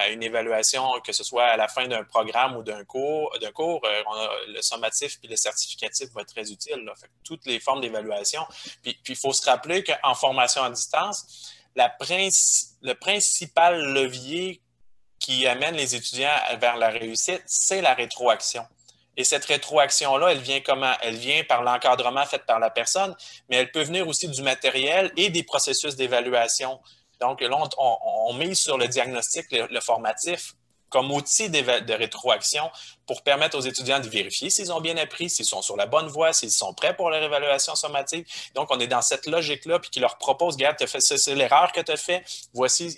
S2: une évaluation, que ce soit à la fin d'un programme ou d'un cours, d'un cours euh, le sommatif puis le certificatif va être très utile. toutes les formes d'évaluation. Puis il faut se rappeler qu'en formation à distance, le principal levier qui amène les étudiants vers la réussite, c'est la rétroaction. Et cette rétroaction-là, elle vient comment? Elle vient par l'encadrement fait par la personne, mais elle peut venir aussi du matériel et des processus d'évaluation. Donc là, on, mise sur le diagnostic, le, formatif, comme outil de rétroaction pour permettre aux étudiants de vérifier s'ils ont bien appris, s'ils sont sur la bonne voie, s'ils sont prêts pour leur évaluation sommative. Donc, on est dans cette logique-là, puis qui leur propose, regarde, c'est l'erreur que tu as fait, voici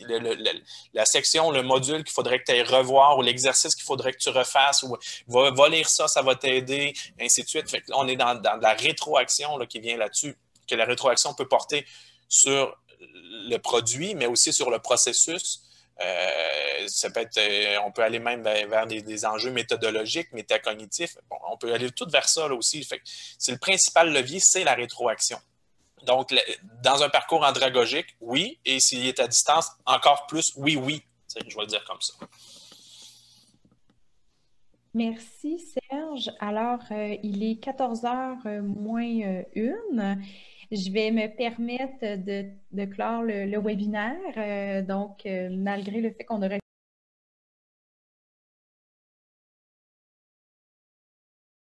S2: la section, le module qu'il faudrait que tu ailles revoir ou l'exercice qu'il faudrait que tu refasses, ou va, lire ça, ça va t'aider, ainsi de suite. Fait on est dans, dans la rétroaction là, qui vient là-dessus, que la rétroaction peut porter sur le produit, mais aussi sur le processus. Euh, ça peut être, euh, on peut aller même vers, des, enjeux méthodologiques, métacognitifs. on peut aller tout vers ça là, aussi. c'est le principal levier, c'est la rétroaction. Donc, dans un parcours andragogique, oui, et s'il est à distance, encore plus, oui, oui. Je vais le dire comme ça.
S1: Merci Serge. Alors, euh, il est 14h moins une. Je vais me permettre de, clore le, webinaire. Euh, donc, euh, malgré le fait qu'on aurait